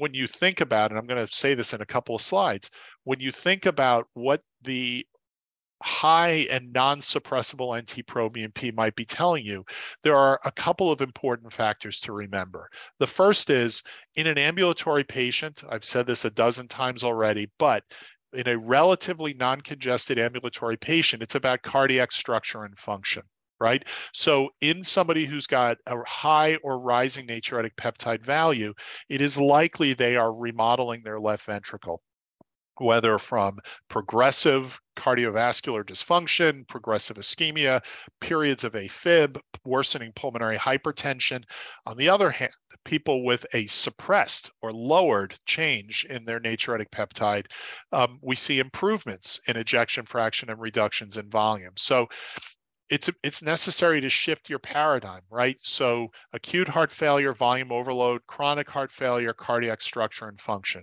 when you think about, and I'm going to say this in a couple of slides, when you think about what the high and non-suppressible NT-proBNP might be telling you, there are a couple of important factors to remember. The first is in an ambulatory patient, I've said this a dozen times already, but in a relatively non-congested ambulatory patient, it's about cardiac structure and function right? So in somebody who's got a high or rising natriuretic peptide value, it is likely they are remodeling their left ventricle whether from progressive cardiovascular dysfunction, progressive ischemia, periods of AFib, worsening pulmonary hypertension. On the other hand, people with a suppressed or lowered change in their natriuretic peptide, um, we see improvements in ejection fraction and reductions in volume. So it's it's necessary to shift your paradigm, right? So acute heart failure, volume overload, chronic heart failure, cardiac structure and function.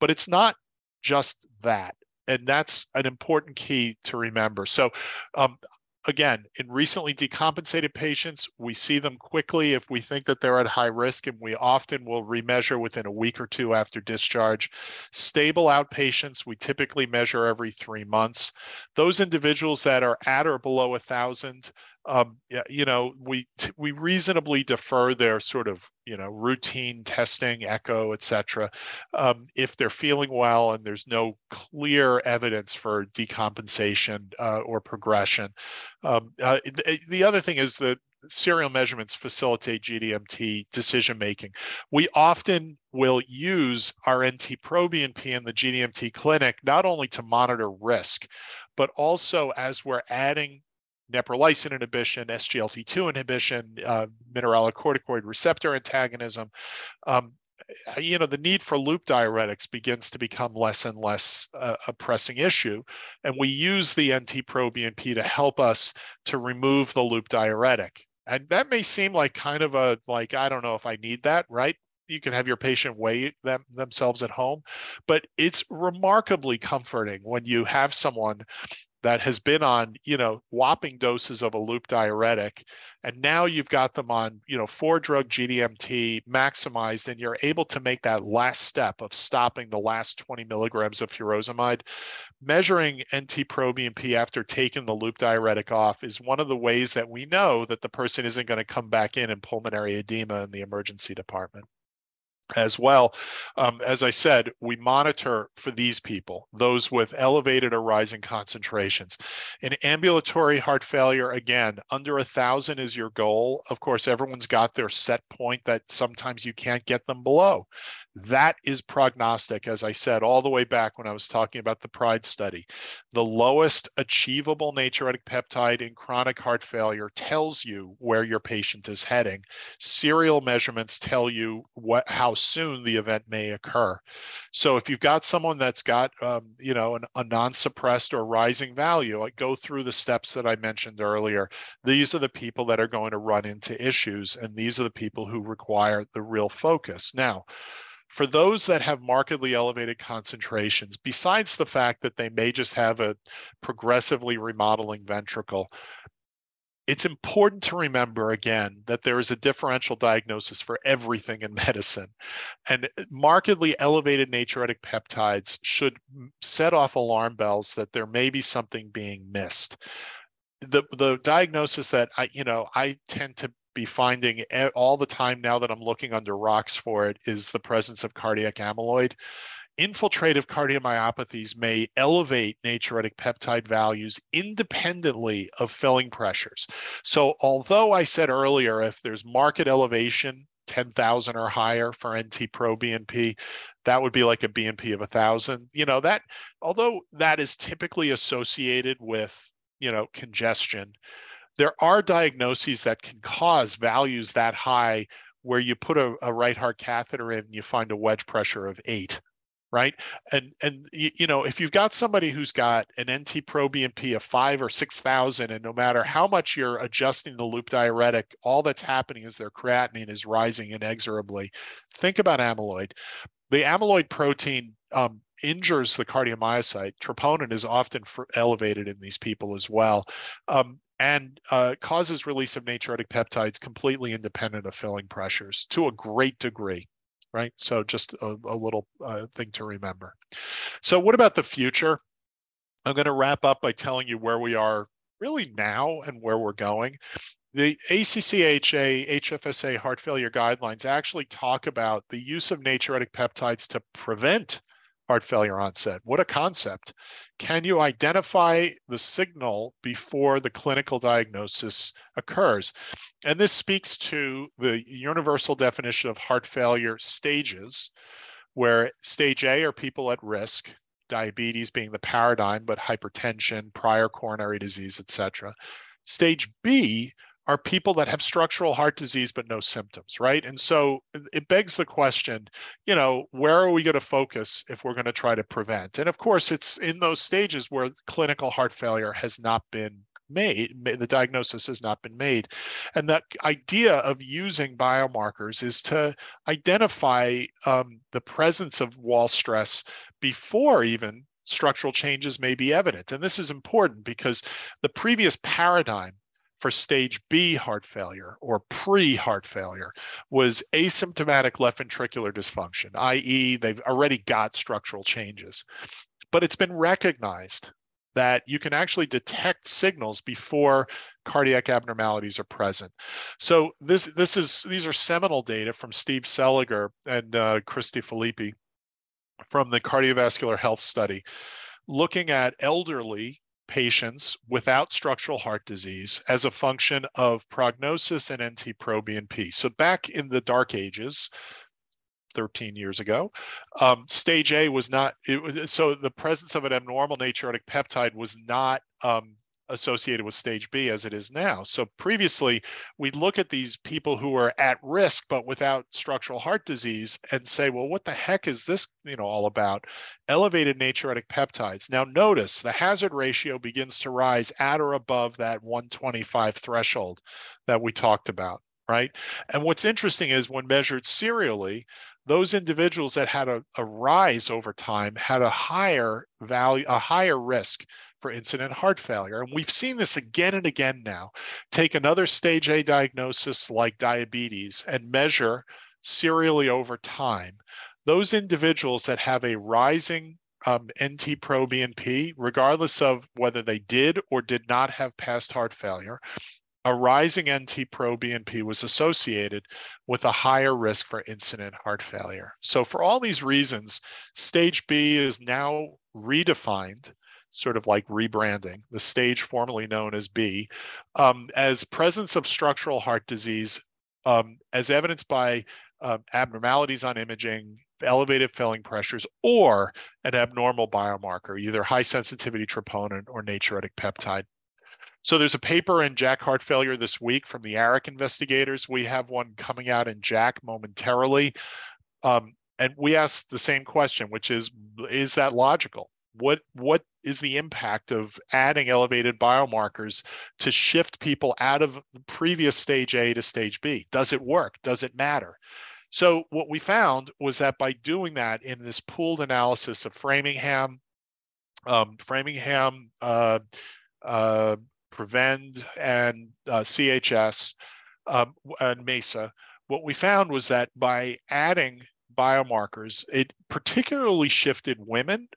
But it's not just that. And that's an important key to remember. So um, again, in recently decompensated patients, we see them quickly if we think that they're at high risk, and we often will remeasure within a week or two after discharge. Stable outpatients, we typically measure every three months. Those individuals that are at or below a thousand, um, yeah, you know, we we reasonably defer their sort of you know routine testing, echo, etc. Um, if they're feeling well and there's no clear evidence for decompensation uh, or progression. Um, uh, the, the other thing is that serial measurements facilitate GDMT decision making. We often will use our NT-proBNP in the GDMT clinic not only to monitor risk, but also as we're adding neprilysin inhibition, SGLT2 inhibition, uh, mineralocorticoid receptor antagonism, um, you know, the need for loop diuretics begins to become less and less uh, a pressing issue. And we use the NT-proBNP to help us to remove the loop diuretic. And that may seem like kind of a, like, I don't know if I need that, right? You can have your patient weigh them themselves at home, but it's remarkably comforting when you have someone that has been on, you know, whopping doses of a loop diuretic, and now you've got them on, you know, four drug GDMT maximized, and you're able to make that last step of stopping the last 20 milligrams of furosemide. Measuring NT-proBNP after taking the loop diuretic off is one of the ways that we know that the person isn't going to come back in in pulmonary edema in the emergency department as well. Um, as I said, we monitor for these people, those with elevated or rising concentrations. In ambulatory heart failure, again, under a thousand is your goal. Of course, everyone's got their set point that sometimes you can't get them below. That is prognostic, as I said, all the way back when I was talking about the PRIDE study. The lowest achievable natriuretic peptide in chronic heart failure tells you where your patient is heading. Serial measurements tell you what how soon the event may occur. So if you've got someone that's got um, you know an, a non-suppressed or rising value, I go through the steps that I mentioned earlier. These are the people that are going to run into issues, and these are the people who require the real focus. Now, for those that have markedly elevated concentrations, besides the fact that they may just have a progressively remodeling ventricle, it's important to remember again that there is a differential diagnosis for everything in medicine. And markedly elevated natriuretic peptides should set off alarm bells that there may be something being missed. The, the diagnosis that I, you know, I tend to be finding all the time now that I'm looking under rocks for it is the presence of cardiac amyloid. Infiltrative cardiomyopathies may elevate natriuretic peptide values independently of filling pressures. So, although I said earlier, if there's market elevation, 10,000 or higher for NT pro BNP, that would be like a BNP of 1,000. You know, that, although that is typically associated with, you know, congestion, there are diagnoses that can cause values that high where you put a, a right heart catheter in and you find a wedge pressure of eight right? And and you know if you've got somebody who's got an nt pro bnp of five or six thousand and no matter how much you're adjusting the loop diuretic all that's happening is their creatinine is rising inexorably. Think about amyloid. The amyloid protein um, injures the cardiomyocyte. Troponin is often elevated in these people as well. Um, and uh, causes release of natriuretic peptides completely independent of filling pressures to a great degree, right? So just a, a little uh, thing to remember. So what about the future? I'm going to wrap up by telling you where we are really now and where we're going. The ACC-AHA HFSA heart failure guidelines actually talk about the use of natriuretic peptides to prevent heart failure onset. What a concept. Can you identify the signal before the clinical diagnosis occurs? And this speaks to the universal definition of heart failure stages, where stage A are people at risk, diabetes being the paradigm, but hypertension, prior coronary disease, etc. Stage B are people that have structural heart disease but no symptoms, right? And so it begs the question, you know, where are we going to focus if we're going to try to prevent? And of course, it's in those stages where clinical heart failure has not been made, the diagnosis has not been made. And that idea of using biomarkers is to identify um, the presence of wall stress before even structural changes may be evident. And this is important because the previous paradigm for stage B heart failure or pre heart failure was asymptomatic left ventricular dysfunction, i.e., they've already got structural changes. But it's been recognized that you can actually detect signals before cardiac abnormalities are present. So this this is these are seminal data from Steve Seliger and uh, Chris deFilippi from the cardiovascular health study, looking at elderly patients without structural heart disease as a function of prognosis and NT-proBNP. So back in the dark ages, 13 years ago. Um, stage A was not, it, so the presence of an abnormal natriuretic peptide was not um, associated with stage B as it is now. So previously, we'd look at these people who are at risk but without structural heart disease and say, well, what the heck is this, you know, all about? Elevated natriuretic peptides. Now notice the hazard ratio begins to rise at or above that 125 threshold that we talked about, right? And what's interesting is when measured serially, those individuals that had a, a rise over time had a higher value, a higher risk for incident heart failure. And we've seen this again and again now. Take another stage A diagnosis like diabetes and measure serially over time. Those individuals that have a rising um, NT proBNP, regardless of whether they did or did not have past heart failure, a rising NT-proBNP was associated with a higher risk for incident heart failure. So for all these reasons, stage B is now redefined, sort of like rebranding, the stage formerly known as B, um, as presence of structural heart disease um, as evidenced by uh, abnormalities on imaging, elevated filling pressures, or an abnormal biomarker, either high sensitivity troponin or natriuretic peptide. So there's a paper in JACC Heart Failure this week from the ARIC investigators. We have one coming out in JACC momentarily. Um, and we asked the same question, which is, is that logical? What, what is the impact of adding elevated biomarkers to shift people out of the previous stage A to stage B? Does it work? Does it matter? So what we found was that by doing that in this pooled analysis of Framingham, um, Framingham, uh, uh, PREVEND and uh, CHS um, and MESA, what we found was that by adding biomarkers, it particularly shifted women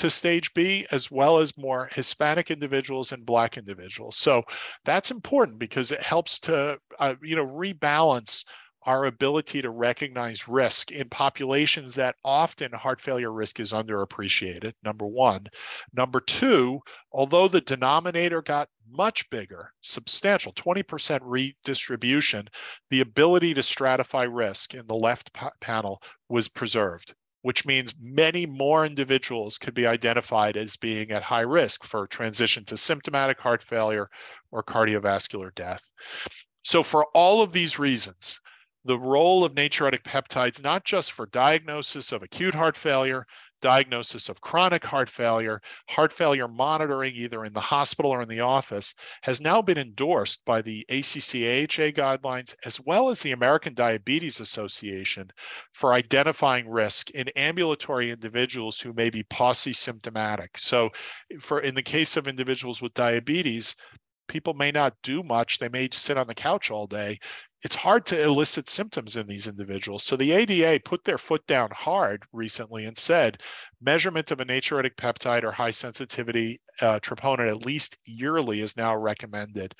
to stage B as well as more Hispanic individuals and Black individuals. So that's important because it helps to, uh, you know, rebalance our ability to recognize risk in populations that often heart failure risk is underappreciated, number one. Number two, although the denominator got much bigger, substantial, 20% redistribution, the ability to stratify risk in the left panel was preserved which means many more individuals could be identified as being at high risk for transition to symptomatic heart failure or cardiovascular death. So for all of these reasons, the role of natriuretic peptides, not just for diagnosis of acute heart failure, diagnosis of chronic heart failure, heart failure monitoring either in the hospital or in the office, has now been endorsed by the ACC-AHA guidelines as well as the American Diabetes Association for identifying risk in ambulatory individuals who may be pauci symptomatic. So for in the case of individuals with diabetes, people may not do much. They may sit on the couch all day it's hard to elicit symptoms in these individuals. So the ADA put their foot down hard recently and said measurement of a natriuretic peptide or high sensitivity uh, troponin at least yearly is now recommended.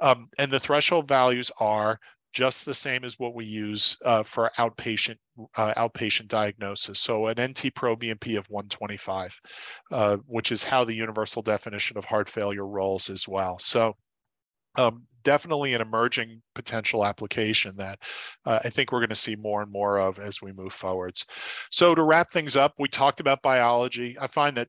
Um, and the threshold values are just the same as what we use uh, for outpatient uh, outpatient diagnosis. So an NT proBNP of 125, uh, which is how the universal definition of heart failure rolls as well. So um, definitely an emerging potential application that uh, I think we're going to see more and more of as we move forwards. So to wrap things up, we talked about biology. I find that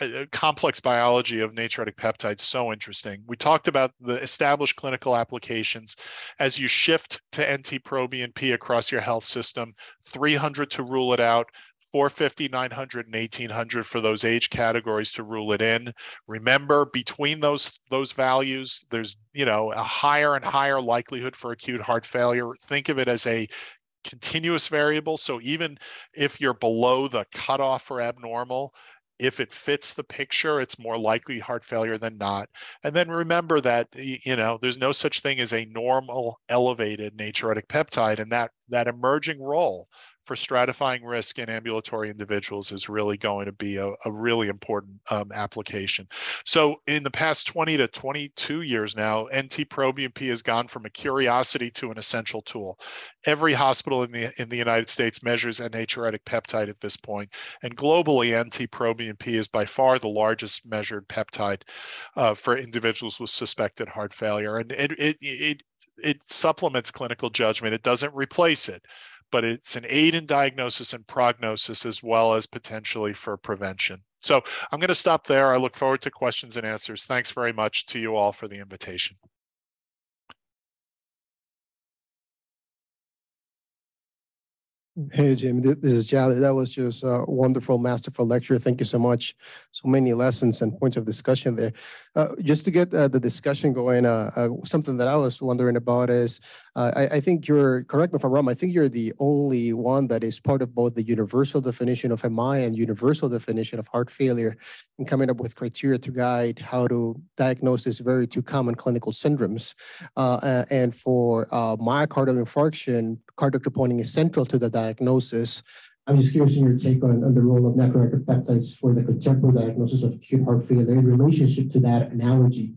uh, uh, complex biology of natriuretic peptides so interesting. We talked about the established clinical applications. As you shift to NT-proBNP across your health system, 300 to rule it out, 450, 900, and 1800 for those age categories to rule it in. Remember, between those those values, there's you know a higher and higher likelihood for acute heart failure. Think of it as a continuous variable. So even if you're below the cutoff for abnormal, if it fits the picture, it's more likely heart failure than not. And then remember that you know there's no such thing as a normal elevated natriuretic peptide, and that that emerging role for stratifying risk in ambulatory individuals is really going to be a, a really important um, application. So in the past 20 to 22 years now, NT-proBNP has gone from a curiosity to an essential tool. Every hospital in the in the United States measures a natriuretic peptide at this point, and globally, NT-proBNP is by far the largest measured peptide uh, for individuals with suspected heart failure, and it, it it it supplements clinical judgment. It doesn't replace it, but it's an aid in diagnosis and prognosis as well as potentially for prevention. So I'm going to stop there. I look forward to questions and answers. Thanks very much to you all for the invitation. Hey, Jim, this is Yader. That was just a wonderful, masterful lecture. Thank you so much. So many lessons and points of discussion there. Uh, just to get uh, the discussion going, uh, uh something that I was wondering about is, uh, I, I, think you're, correct me if I'm wrong, I think you're the only one that is part of both the universal definition of MI and universal definition of heart failure and coming up with criteria to guide how to diagnose these very two common clinical syndromes. Uh, and for myocardial infarction, cardiac troponin is central to the diagnosis. I'm just curious in your take on, on the role of natriuretic peptides for the contemporary diagnosis of acute heart failure in relationship to that analogy.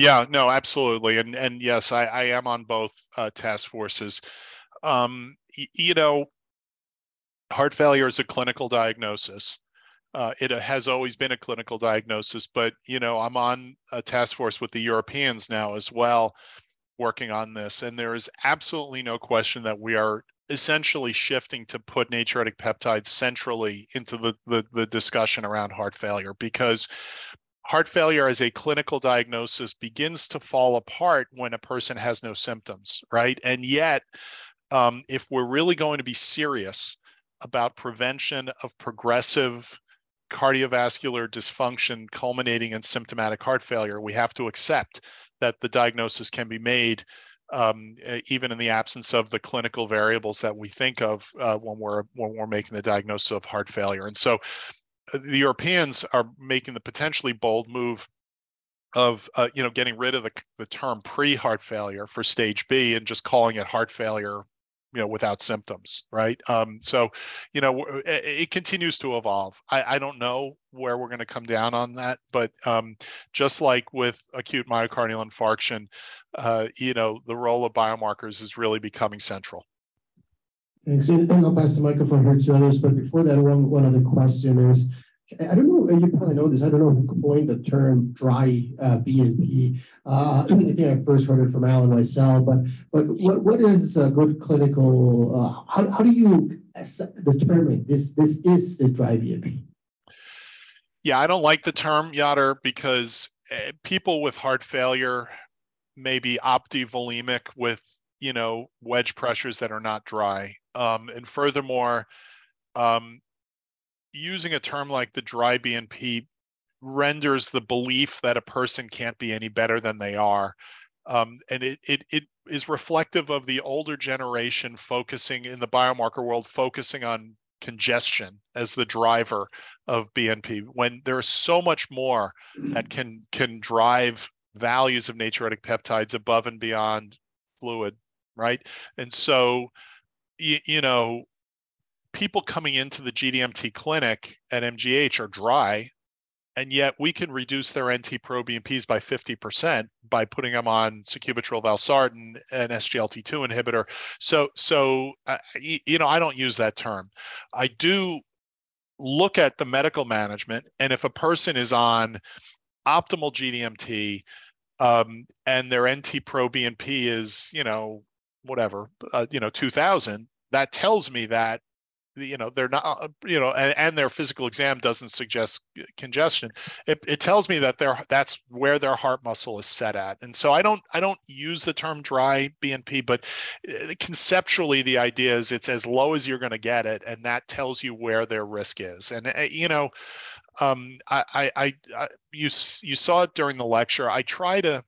Yeah, no, absolutely, and and yes, I, I am on both uh, task forces. Um, y- you know, heart failure is a clinical diagnosis. Uh, it has always been a clinical diagnosis, but you know, I'm on a task force with the Europeans now as well, working on this, and there is absolutely no question that we are essentially shifting to put natriuretic peptides centrally into the, the, the discussion around heart failure because heart failure as a clinical diagnosis begins to fall apart when a person has no symptoms, right? And yet, um, if we're really going to be serious about prevention of progressive cardiovascular dysfunction culminating in symptomatic heart failure, we have to accept that the diagnosis can be made um, even in the absence of the clinical variables that we think of uh, when we're when we're making the diagnosis of heart failure. And so, the Europeans are making the potentially bold move of uh, you know getting rid of the, the term pre-heart failure for stage B and just calling it heart failure you know without symptoms right? Um, so you know it, it, continues to evolve. I, I don't know where we're going to come down on that but um, just like with acute myocardial infarction uh, you know the role of biomarkers is really becoming central And I'll pass the microphone here to others. But before that, one, one other question is I don't know, you probably know this, I don't know who coined the term dry uh, BNP. Uh, I think I first heard it from Alan myself, but but what, what is a good clinical, uh, how, how do you determine this, this is the dry BNP? Yeah, I don't like the term Yader because eh, people with heart failure may be optivolemic with, you know, wedge pressures that are not dry. Um, and furthermore, um, using a term like the dry BNP renders the belief that a person can't be any better than they are. Um, and it, it, it is reflective of the older generation focusing in the biomarker world, focusing on congestion as the driver of BNP when there's so much more that can can drive values of natriuretic peptides above and beyond fluid, right? And so, you, you know, people coming into the GDMT clinic at MGH are dry, and yet we can reduce their NT-proBNPs by 50% by putting them on sacubitril valsartan, an SGLT2 inhibitor. So, so uh, you know, I don't use that term. I do look at the medical management, and if a person is on optimal GDMT um, and their NT-proBNP is, you know, whatever, uh, you know, 2000, that tells me that you know they're not uh, you know and, and, their physical exam doesn't suggest congestion. It, it tells me that they're that's where their heart muscle is set at. And so i don't i don't use the term dry bnp but uh, conceptually the idea is it's as low as you're going to get it and that tells you where their risk is. And uh, you know um, I, I, I, I you you saw it during the lecture. I try to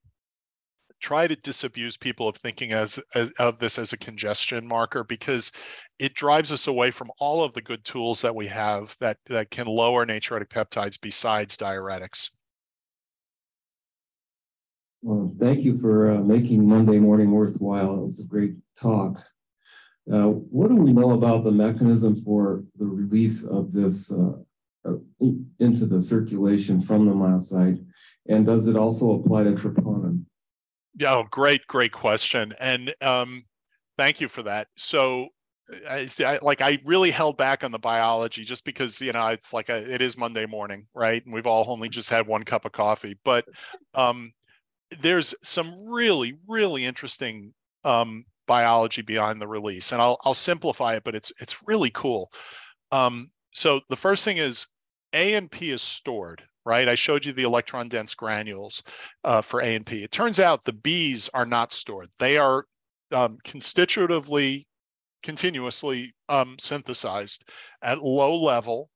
try to disabuse people of thinking as, as, of this as a congestion marker because it drives us away from all of the good tools that we have that that can lower natriuretic peptides besides diuretics. Well, thank you for uh, making Monday morning worthwhile. It was a great talk. Uh, what do we know about the mechanism for the release of this uh, uh into the circulation from the myocyte? And does it also apply to troponin? Yeah, oh, great, great question. And um, thank you for that. So I, I, like I really held back on the biology just because you know it's like a, it is Monday morning, right? And we've all only just had one cup of coffee, but um, there's some really really interesting um, biology behind the release, and I'll I'll simplify it, but it's it's really cool. Um, so the first thing is ANP is stored, right? I showed you the electron dense granules uh, for P. It turns out the Bs are not stored; they are um, constitutively continuously um, synthesized at low level.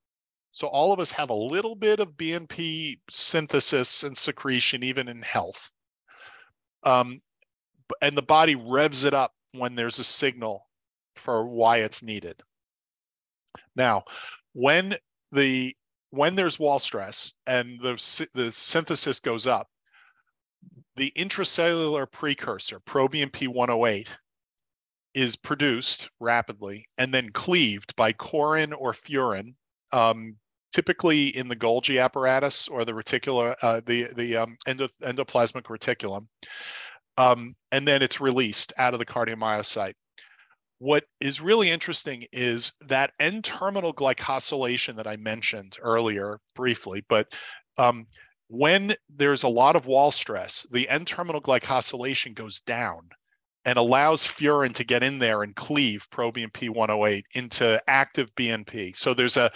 So all of us have a little bit of BNP synthesis and secretion even in health. Um, and the body revs it up when there's a signal for why it's needed. Now, when the when there's wall stress and the, the synthesis goes up, the intracellular precursor, proBNP 108, is produced rapidly and then cleaved by corin or furin, um, typically in the Golgi apparatus or the reticular, uh, the the um, endo, endoplasmic reticulum, um, and then it's released out of the cardiomyocyte. What is really interesting is that N-terminal glycosylation that I mentioned earlier briefly, but um, when there's a lot of wall stress, the N-terminal glycosylation goes down and allows furin to get in there and cleave proBNP 108 into active BNP. So there's a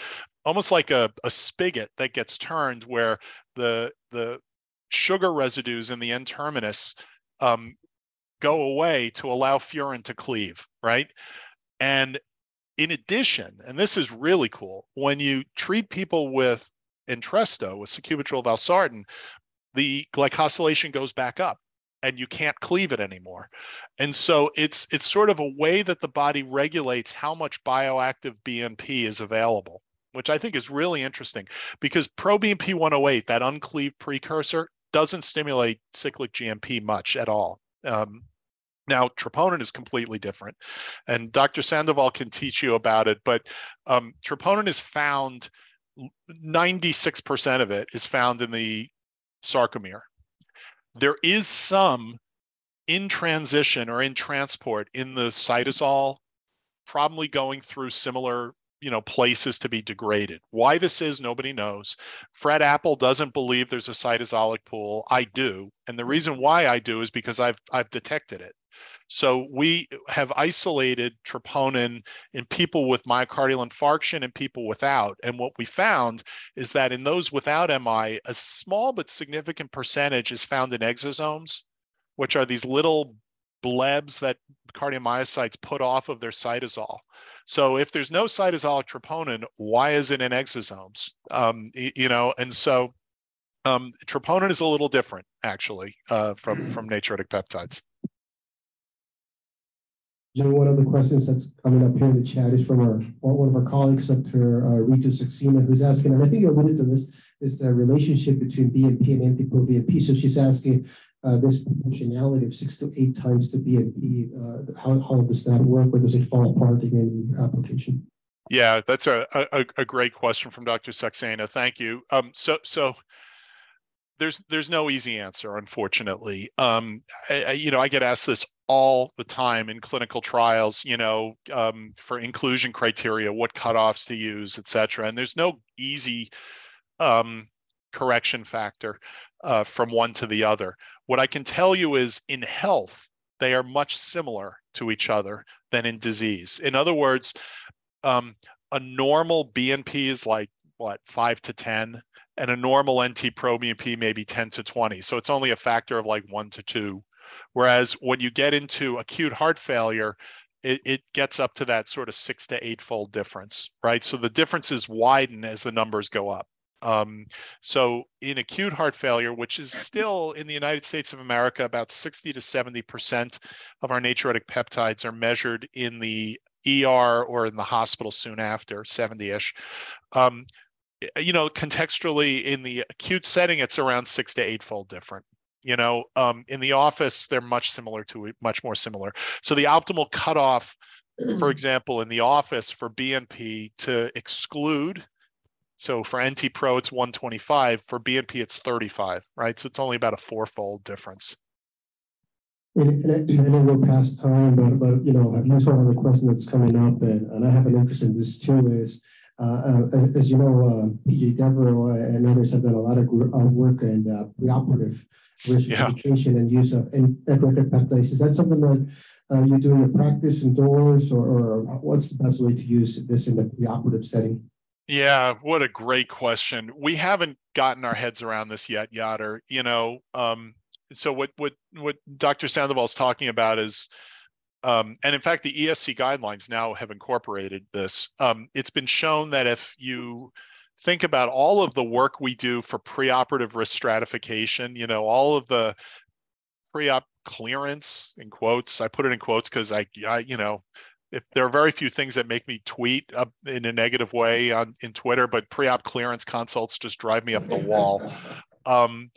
almost like a, a spigot that gets turned where the the sugar residues in the N terminus um, go away to allow furin to cleave, right? And in addition, and this is really cool, when you treat people with Entresto, with sacubitril valsartan, the glycosylation goes back up and you can't cleave it anymore. And so it's it's sort of a way that the body regulates how much bioactive BNP is available, which I think is really interesting because proBNP 108, that uncleaved precursor, doesn't stimulate cyclic GMP much at all. Um, now, troponin is completely different, and Dr. Sandoval can teach you about it. But um, troponin is found, 96% of it is found in the sarcomere, there is some in transition or in transport in the cytosol, probably going through similar you know places to be degraded. Why this is nobody knows. Fred Apple doesn't believe there's a cytosolic pool. I do. And the reason why i do is because i've i've detected it. So we have isolated troponin in people with myocardial infarction and people without. And what we found is that in those without MI, a small but significant percentage is found in exosomes, which are these little blebs that cardiomyocytes put off of their cytosol. So if there's no cytosolic troponin, why is it in exosomes? Um, you know, and so um, troponin is a little different actually uh, from from natriuretic peptides. Joe, one of the questions that's coming up here in the chat is from our one of our colleagues, Dr. Uh, Ritu Saxena, who's asking, and I think you alluded to this, is the relationship between BNP and NT-proBNP. So she's asking uh, this proportionality of six to eight times to BNP. Uh, how, how does that work, or does it fall apart in any application? Yeah, that's a, a, a great question from Dr. Saxena. Thank you. Um, so so there's there's no easy answer, unfortunately. Um, I, you know, I get asked this all the time in clinical trials. You know, um, for inclusion criteria, what cutoffs to use, et cetera. And there's no easy um, correction factor uh, from one to the other. What I can tell you is, in health, they are much similar to each other than in disease. In other words, um, a normal BNP is like what five to ten and a normal NT proBNP maybe 10 to 20. So it's only a factor of like one to two. Whereas when you get into acute heart failure, it, it gets up to that sort of six to eight fold difference, right? So the differences widen as the numbers go up. Um, so in acute heart failure, which is still in the United States of America, about 60 to 70% of our natriuretic peptides are measured in the ER or in the hospital soon after, 70 ish. Um, you know, contextually in the acute setting, it's around six to eightfold different. You know, um, in the office, they're much similar to much more similar. So the optimal cutoff for example, in the office for BNP to exclude. So for NT Pro, it's 125. For BNP, it's 35, right? So it's only about a fourfold difference. And, and I, I know we're past time, but, but, you know, here's one other question that's coming up, and, and I have an interest in this too, is, uh, uh, as you know, uh, PJ Devereaux and others have done a lot of uh, work in uh, preoperative risk Yeah. education and use of natriuretic peptides. Is that something that uh, you do in your practice indoors, or, or what's the best way to use this in the preoperative setting? Yeah, what a great question. We haven't gotten our heads around this yet, Yader. You know, um, so what what what Dr. Sandoval is talking about is, um, and in fact, the ESC guidelines now have incorporated this. Um, it's been shown that if you think about all of the work we do for preoperative risk stratification, you know, all of the pre-op clearance in quotes, I put it in quotes because I, I, you know, if there are very few things that make me tweet up in a negative way on in Twitter, but pre-op clearance consults just drive me up the wall. Um,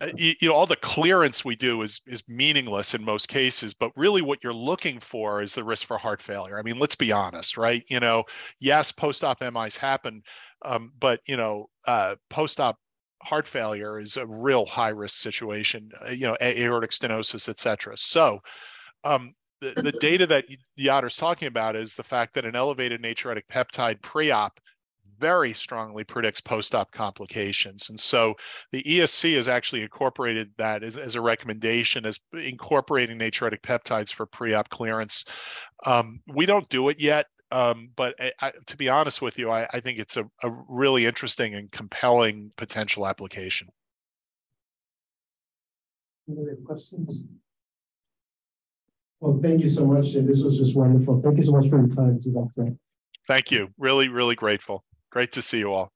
uh, you, you know, all the clearance we do is is meaningless in most cases, but really what you're looking for is the risk for heart failure. I mean, let's be honest, right? You know, yes, post-op MIs happen, um, but you know, uh, post-op heart failure is a real high risk situation. Uh, you know, aortic stenosis, et cetera. So. Um, the, the data that Yader's talking about is the fact that an elevated natriuretic peptide pre-op very strongly predicts post-op complications. And so the ESC has actually incorporated that as, as a recommendation as incorporating natriuretic peptides for pre-op clearance. Um, we don't do it yet. Um, but I, I, to be honest with you, I, I think it's a, a really interesting and compelling potential application. Any other questions? Well, thank you so much, this was just wonderful. Thank you so much for your time, Dr. Thank you. Really, really grateful. Great to see you all.